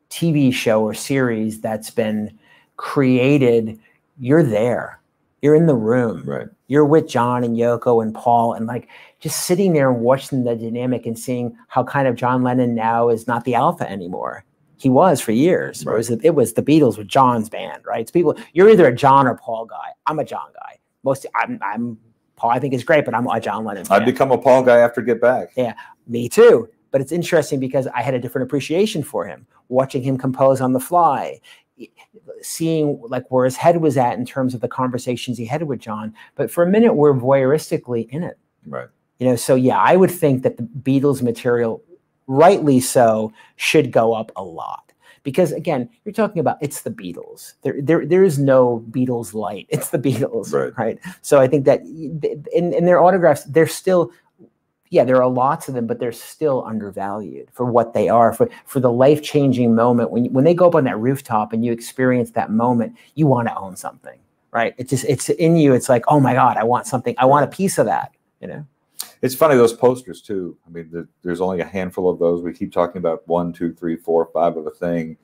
TV show or series that's been created. You're there. You're in the room. Right. you're with John and Yoko and Paul and like just sitting there and watching the dynamic and seeing how kind of John Lennon now is not the alpha anymore. He was for years. Right. It, was, it was the Beatles with John's band, right? It's people. You're either a John or Paul guy. I'm a John guy. Most I'm, I'm Paul. I think is great, but I'm a John Lennon. I've become a Paul guy after Get Back. Yeah, me too. But it's interesting because I had a different appreciation for him, watching him compose on the fly, seeing like where his head was at in terms of the conversations he had with John. But for a minute, we're voyeuristically in it. Right. You know, so yeah, I would think that the Beatles material, rightly so, should go up a lot. Because again, you're talking about it's the Beatles. There, there, there is no Beatles light. It's the Beatles, right? right? So I think that in, in their autographs, they're still yeah, there are lots of them, but they're still undervalued for what they are, for, for the life changing moment. When, when they go up on that rooftop and you experience that moment, you want to own something, right? It's just, it's in you. It's like, oh my God, I want something. I want a piece of that, you know? It's funny, those posters too. I mean, the, there's only a handful of those. We keep talking about one, two, three, four, five of a thing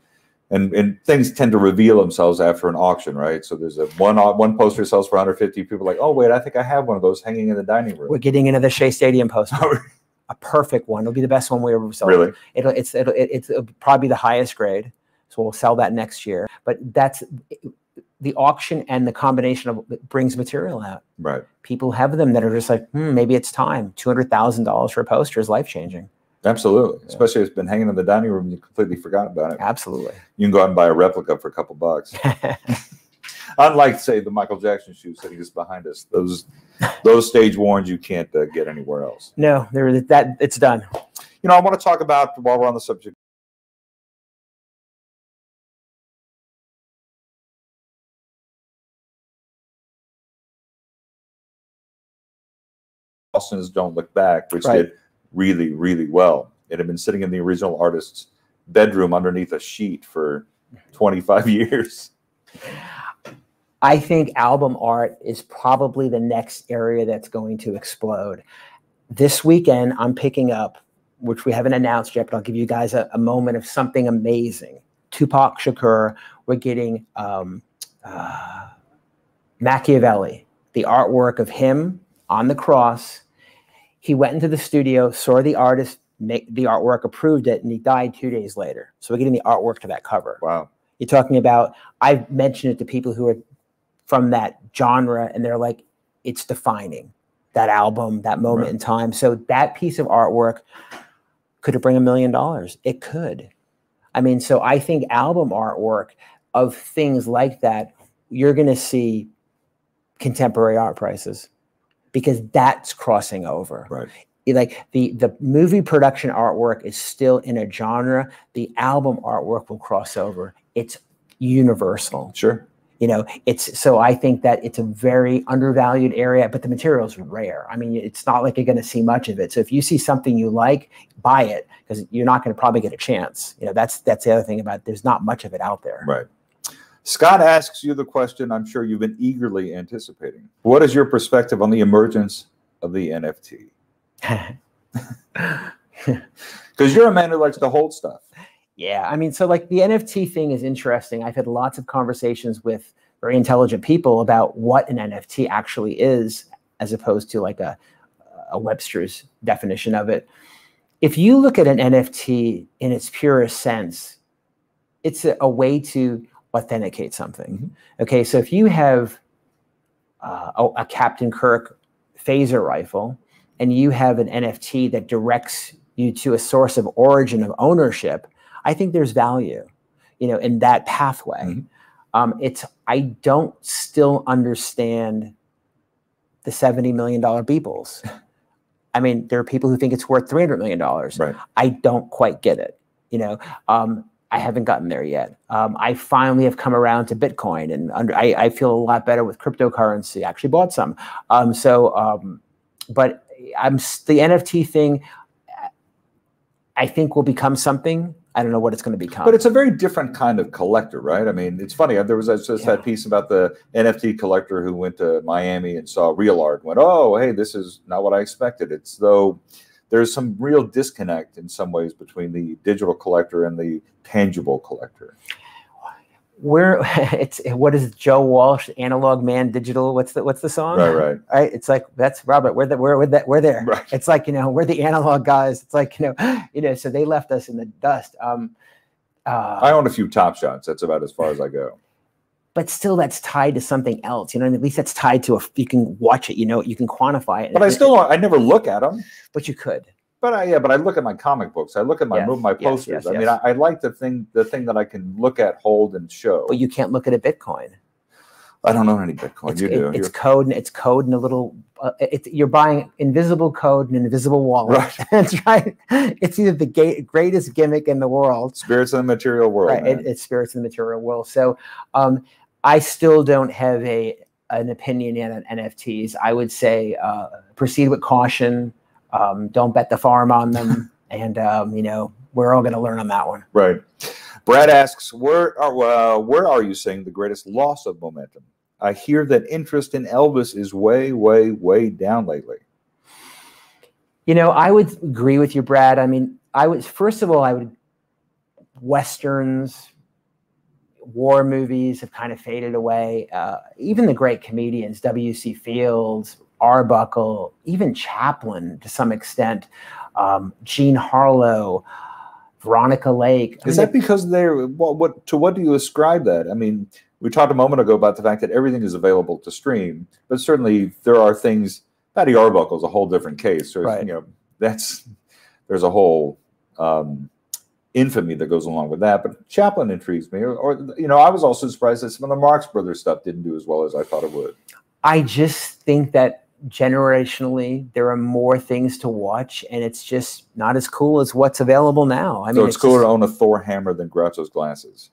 and and things tend to reveal themselves after an auction, right? So there's a one one poster sells for 150. People like, oh wait, I think I have one of those hanging in the dining room. We're getting into the Shea Stadium poster. a perfect one. It'll be the best one we ever sold. Really? It'll it's it'll, it's it'll probably the highest grade. So we'll sell that next year. But that's the auction and the combination of brings material out. Right. People have them that are just like, hmm, maybe it's time. Two hundred thousand dollars for a poster is life changing. Absolutely. Yeah. Especially if it's been hanging in the dining room, you completely forgot about it. Absolutely. You can go out and buy a replica for a couple bucks. Unlike, say, the Michael Jackson shoes sitting just behind us, those those stage warns you can't uh, get anywhere else. No, there that it's done. You know, I want to talk about while we're on the subject. Boston's "Don't Look Back," which right. did really, really well. It had been sitting in the original artist's bedroom underneath a sheet for 25 years. I think album art is probably the next area that's going to explode. This weekend, I'm picking up, which we haven't announced yet, but I'll give you guys a, a moment of something amazing. Tupac Shakur, we're getting um, uh, Makaveli, the artwork of him on the cross he went into the studio, saw the artist make the artwork, approved it, and he died two days later. So we're getting the artwork to that cover. Wow. You're talking about, I've mentioned it to people who are from that genre, and they're like, it's defining that album, that moment right. in time. So that piece of artwork could it bring a million dollars? It could. I mean, so I think album artwork of things like that, you're going to see contemporary art prices because that's crossing over. Right. Like the the movie production artwork is still in a genre. The album artwork will cross over. It's universal. Sure. You know, it's so I think that it's a very undervalued area, but the material is rare. I mean, it's not like you're going to see much of it. So if you see something you like, buy it because you're not going to probably get a chance. You know, that's that's the other thing about there's not much of it out there. Right. Scott asks you the question I'm sure you've been eagerly anticipating. What is your perspective on the emergence of the NFT? Because you're a man who likes to hold stuff. Yeah, I mean, so like the NFT thing is interesting. I've had lots of conversations with very intelligent people about what an NFT actually is, as opposed to like a, a Webster's definition of it. If you look at an NFT in its purest sense, it's a, a way to authenticate something. Mm-hmm. Okay, so if you have uh, a, a, Captain Kirk phaser rifle and you have an NFT that directs you to a source of origin of ownership, I think there's value, you know, in that pathway. Mm-hmm. Um, it's I don't still understand the seventy million dollar Beeples. I mean, there are people who think it's worth three hundred million dollars. Right. I don't quite get it. You know, um, I haven't gotten there yet. Um, I finally have come around to Bitcoin, and under, I, I, feel a lot better with cryptocurrency. I actually bought some. Um, so, um, but I'm the NFT thing. I think will become something. I don't know what it's going to become. But it's a very different kind of collector, right? I mean, it's funny. There was just yeah. that piece about the NFT collector who went to Miami and saw real art. And went, oh, hey, this is not what I expected. It's though there's some real disconnect in some ways between the digital collector and the tangible collector. we're it's what is it, Joe Walsh, analog man, digital. What's the what's the song? Right, right. Right. It's like that's Robert. We're the, we're we're, that we're there. Right. It's like you know we're the analog guys. It's like you know you know. So they left us in the dust. Um, uh, I own a few Top Shots. That's about as far as I go. but still, that's tied to something else. You know, and at least that's tied to a. You can watch it. You know, you can quantify it. But I still, I never look at them. But you could. But I, yeah, but I look at my comic books. I look at my Yes, move, my yes, posters. yes, I mean. I, I like the thing, the thing that I can look at, hold, and show. But you can't look at a Bitcoin. I don't own any Bitcoin. It's, you it- do. it's You're- code and it's code in a little. Uh, it's you're buying invisible code and an invisible wallet. Right. That's right. It's either the ga- greatest gimmick in the world, spirits in the material world. right? It, it's spirits in the material world. So, um, I still don't have a an opinion yet on NFTs. I would say uh, proceed with caution. Um, don't bet the farm on them, and um, you know we're all going to learn on that one. Right. Brad asks, where are uh, where are you seeing the greatest loss of momentum? I hear that interest in Elvis is way, way, way down lately. You know, I would agree with you, Brad. I mean, I would first of all, I would westerns, war movies have kind of faded away. Uh, even the great comedians, W.C. Fields, Arbuckle, even Chaplin to some extent, um, Jean Harlow, Veronica Lake. I Is mean, that because they're what, what? To what do you ascribe that? I mean, we talked a moment ago about the fact that everything is available to stream, but certainly there are things. Fatty Arbuckle is a whole different case. So Right. you know, that's there's a whole um, infamy that goes along with that. But Chaplin intrigues me, or, or you know, I was also surprised that some of the Marx Brothers stuff didn't do as well as I thought it would. I just think that generationally there are more things to watch and it's just not as cool as what's available now. I so mean, it's, cooler just to own a Thor hammer than Groucho's glasses.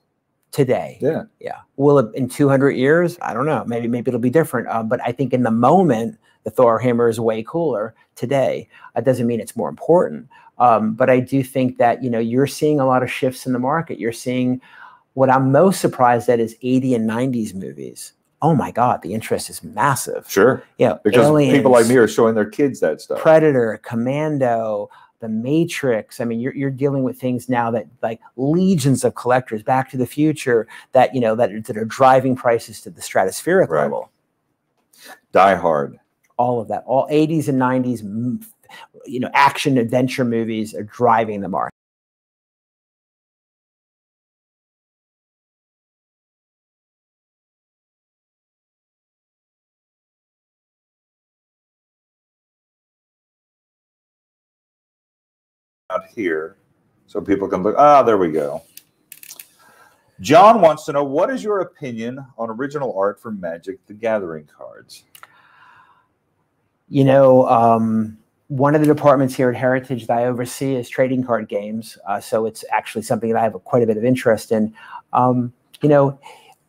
today. Yeah. Yeah. Will it in 200 years? I don't know. Maybe maybe it'll be different. Uh, but I think in the moment, the Thor hammer is way cooler today. That doesn't mean it's more important. Um, but I do think that you know you're seeing a lot of shifts in the market. You're seeing what I'm most surprised at is 80 and 90s movies. Oh my God, the interest is massive. Sure. You know, Because people like me are showing their kids that stuff. Predator, Commando, The Matrix. I mean, you're you're dealing with things now that like legions of collectors, Back to the Future, that you know that, that are driving prices to the stratospheric Right. level. Die Hard. All of that, all 80s and 90s, you know, action adventure movies are driving the market. Here so people can look. Ah, there we go. John wants to know what is your opinion on original art for Magic the Gathering cards? You know, um, one of the departments here at Heritage that I oversee is trading card games. Uh, so it's actually something that I have quite a bit of interest in. Um, you know,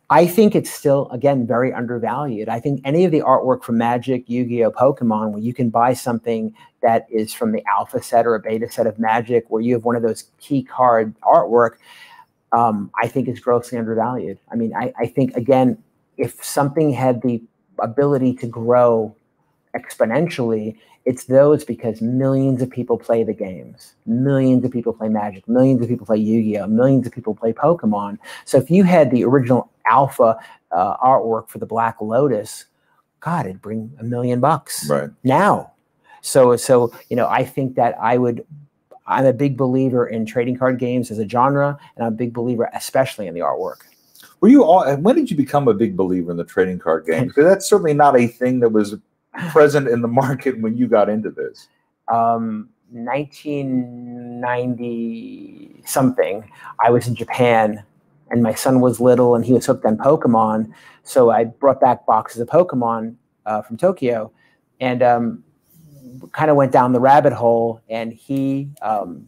I think it's still, again, very undervalued. I think any of the artwork from Magic, Yu Gi Oh!, Pokemon, where you can buy something that is from the alpha set or a beta set of Magic, where you have one of those key card artwork, um, I think is grossly undervalued. I mean, I, I think, again, if something had the ability to grow exponentially, it's those because millions of people play the games. Millions of people play Magic. Millions of people play Yu-Gi-Oh. Millions of people play Pokemon. So if you had the original alpha uh, artwork for the Black Lotus, God, it'd bring a million bucks Right. now. So so you know, I think that I would. I'm a big believer in trading card games as a genre, and I'm a big believer, especially in the artwork. Were you all? and When did you become a big believer in the trading card game? Because that's certainly not a thing that was present in the market when you got into this. um, 1990 something, I was in Japan and my son was little and he was hooked on Pokemon. So I brought back boxes of Pokemon uh, from Tokyo and um, kind of went down the rabbit hole and he um,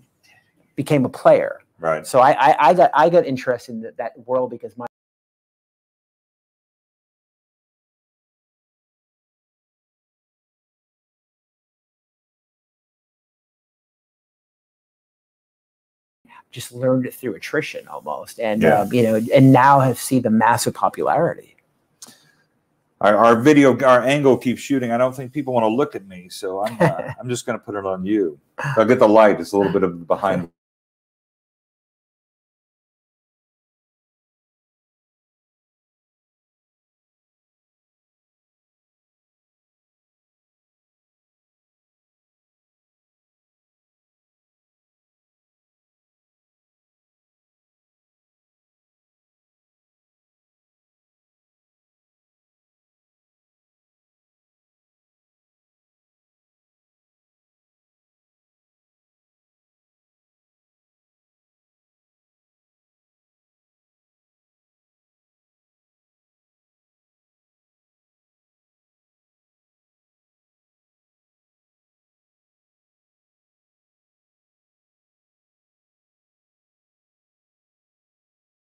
became a player. Right. So I, I, I got I got interested in that, that world because my just learned it through attrition almost, and Yeah. um, you know, and now have seen the massive popularity. Our, our video, our angle keeps shooting. I don't think people want to look at me, so I'm uh, I'm just going to put it on you. I'll get the light. It's a little bit of behind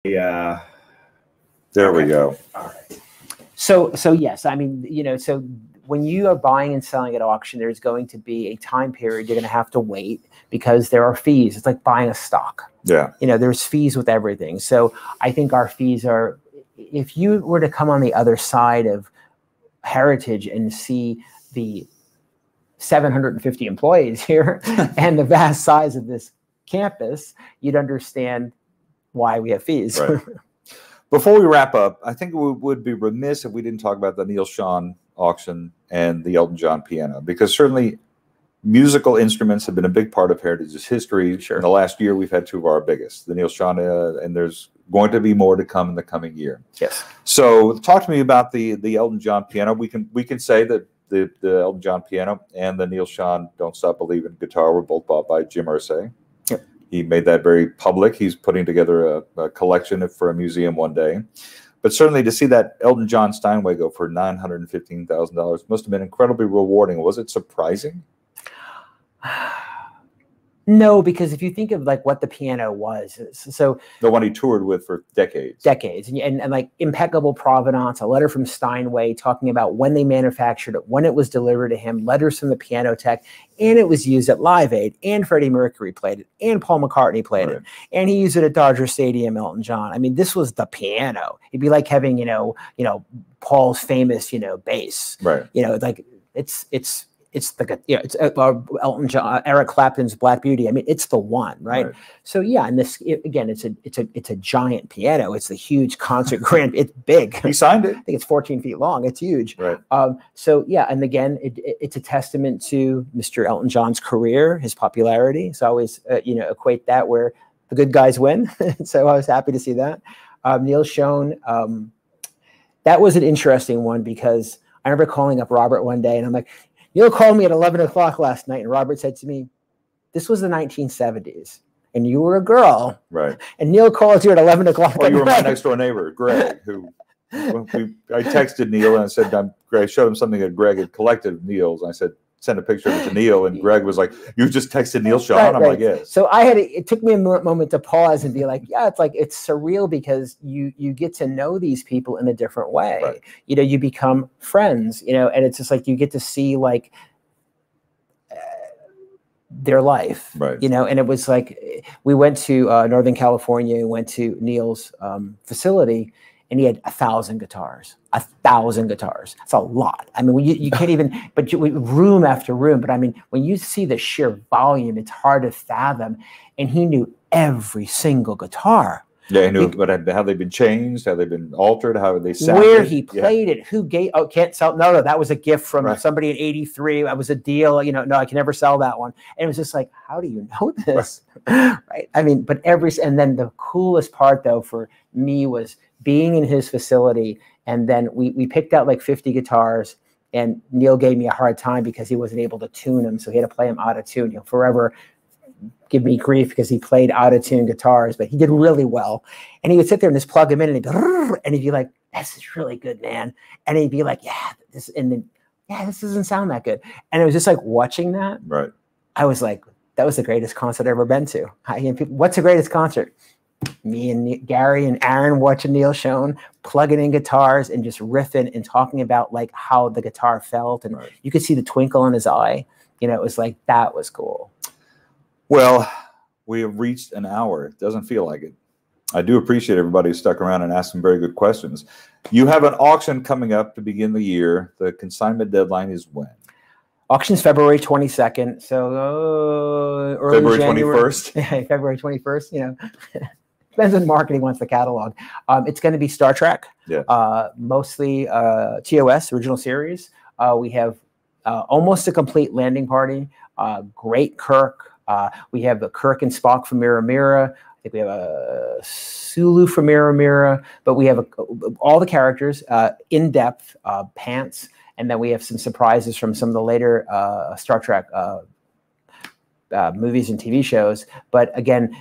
uh, there we go. All right. So, so yes, I mean, you know, so when you are buying and selling at auction, there's going to be a time period you're going to have to wait because there are fees. It's like buying a stock. Yeah. You know, there's fees with everything. So I think our fees are, if you were to come on the other side of heritage and see the 750 employees here and the vast size of this campus, you'd understand why we have fees. Right. Before we wrap up, I think we would be remiss if we didn't talk about the Neal Schon auction and the Elton John piano, because certainly musical instruments have been a big part of Heritage's history. Sure. In the last year, we've had two of our biggest, the Neal Schon, uh, and there's going to be more to come in the coming year. yes. So, talk to me about the the Elton John piano. We can we can say that the the Elton John piano and the Neal Schon "Don't Stop Believing" guitar were both bought by Jim Irsay. He made that very public. He's putting together a, a collection for a museum one day. But certainly to see that Elton John Steinway go for nine hundred and fifteen thousand dollars must have been incredibly rewarding. Was it surprising? No, because if you think of like what the piano was, uh, so The one he toured with for decades. decades and, and, and like impeccable provenance, a letter from Steinway talking about when they manufactured it, when it was delivered to him, letters from the piano tech, and it was used at Live Aid, and Freddie Mercury played it, and Paul McCartney played Right. it, and he used it at Dodger Stadium, Elton John. I mean, this was the piano. It'd be like having, you know, you know, Paul's famous, you know, bass. Right. You know, like it's it's it's the you know, it's uh, uh, Elton John, uh, Eric Clapton's Black Beauty. I mean, it's the one, right? Right. So yeah, and this it, again, it's a it's a it's a giant piano. It's a huge concert grand. It's big. He signed it. I think it's 14 feet long. It's huge. Right. Um, so yeah, and again, it, it- it's a testament to Mr. Elton John's career, his popularity. So I always uh, you know equate that where the good guys win. so I was happy to see that. Um, Neal Schon, um, that was an interesting one because I remember calling up Robert one day and I'm like, Neal called me at 11 o'clock last night, and Robert said to me, "This was the 1970s, and you were a girl, Right. and Neal called you at 11 o'clock." Well, you were my next door neighbor, Greg, who we, I texted Neal and I said, um, I'm, I showed him something that Greg had collected of Neal's. And I said, send a picture of it to Neal. And Greg was like, You just texted Neal Schon? Right, I'm right. like, Yes. So I had it took me a moment to pause and be like, yeah, it's like it's surreal because you you get to know these people in a different way. Right. You know, you become friends. You know, and it's just like you get to see like uh, their life. Right. You know, and it was like we went to uh, Northern California, went to Neal's um, facility, and he had a thousand guitars. A thousand guitars. That's a lot. I mean, you, you can't even, but you, room after room. But I mean, when you see the sheer volume, it's hard to fathom. And he knew every single guitar, Yeah, he knew but had- how they've been changed, how they've been altered, how they sounded. where he Yeah. played it, who gave. Oh, can't sell. No, no, that was a gift from Right. somebody in '83. That was a deal. You know, no, I can never sell that one. And it was just like, how do you know this? right. I mean, but every and then the coolest part though for me was being in his facility, and then we we picked out like 50 guitars. And Neal gave me a hard time because he wasn't able to tune them, so he had to play them out of tune. He'll forever give me grief because he played out of tune guitars, but he did really well. And he would sit there and just plug them in, and he'd, be, and he'd be like, "This is really good, man." And he'd be like, "Yeah, this," and then, "Yeah, this doesn't sound that good." And it was just like watching that. Right. I was like, "That was the greatest concert I've ever been to." I, people, What's the greatest concert? Me and Ne- Gary and Aaron watching Neal Schon, plugging in guitars and just riffing and talking about like how the guitar felt, and Right. you could see the twinkle in his eye. You know, it was like that was cool. Well, we have reached an hour. It doesn't feel like it. I do appreciate everybody who stuck around and asked some very good questions. You have an auction coming up to begin the year. The consignment deadline is when? Auction's February 22nd. So uh, early February January. 21st? Yeah, February 21st, you know. Depends when marketing wants the catalog. Um, it's going to be Star Trek, Yeah. uh, mostly uh, TOS, original series. Uh, we have uh, almost a complete landing party. Uh, great Kirk. Uh, we have the Kirk and Spock from Mirror Mirror. I think we have a Sulu from Mirror Mirror, but we have a, all the characters uh, in depth, uh, pants, and then we have some surprises from some of the later uh, Star Trek uh, uh, movies and TV shows. But again,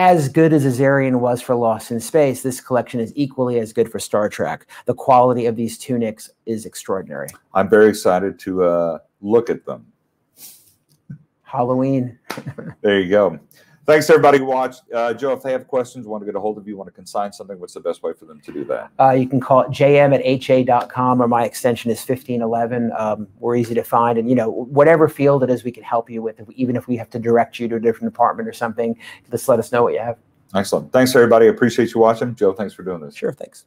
as good as Azarian was for Lost in Space, this collection is equally as good for Star Trek. The quality of these tunics is extraordinary. I'm very excited to uh, look at them. Halloween. There you go. Thanks everybody who watched. Uh, Joe, if they have questions, want to get a hold of you, want to consign something, what's the best way for them to do that? Uh, you can call it jm at ha.com or my extension is 1511. Um, we're easy to find. And, you know, whatever field it is we can help you with, even if we have to direct you to a different department or something, just let us know what you have. Excellent. Thanks, everybody. Appreciate you watching. Joe, thanks for doing this. Sure. Thanks.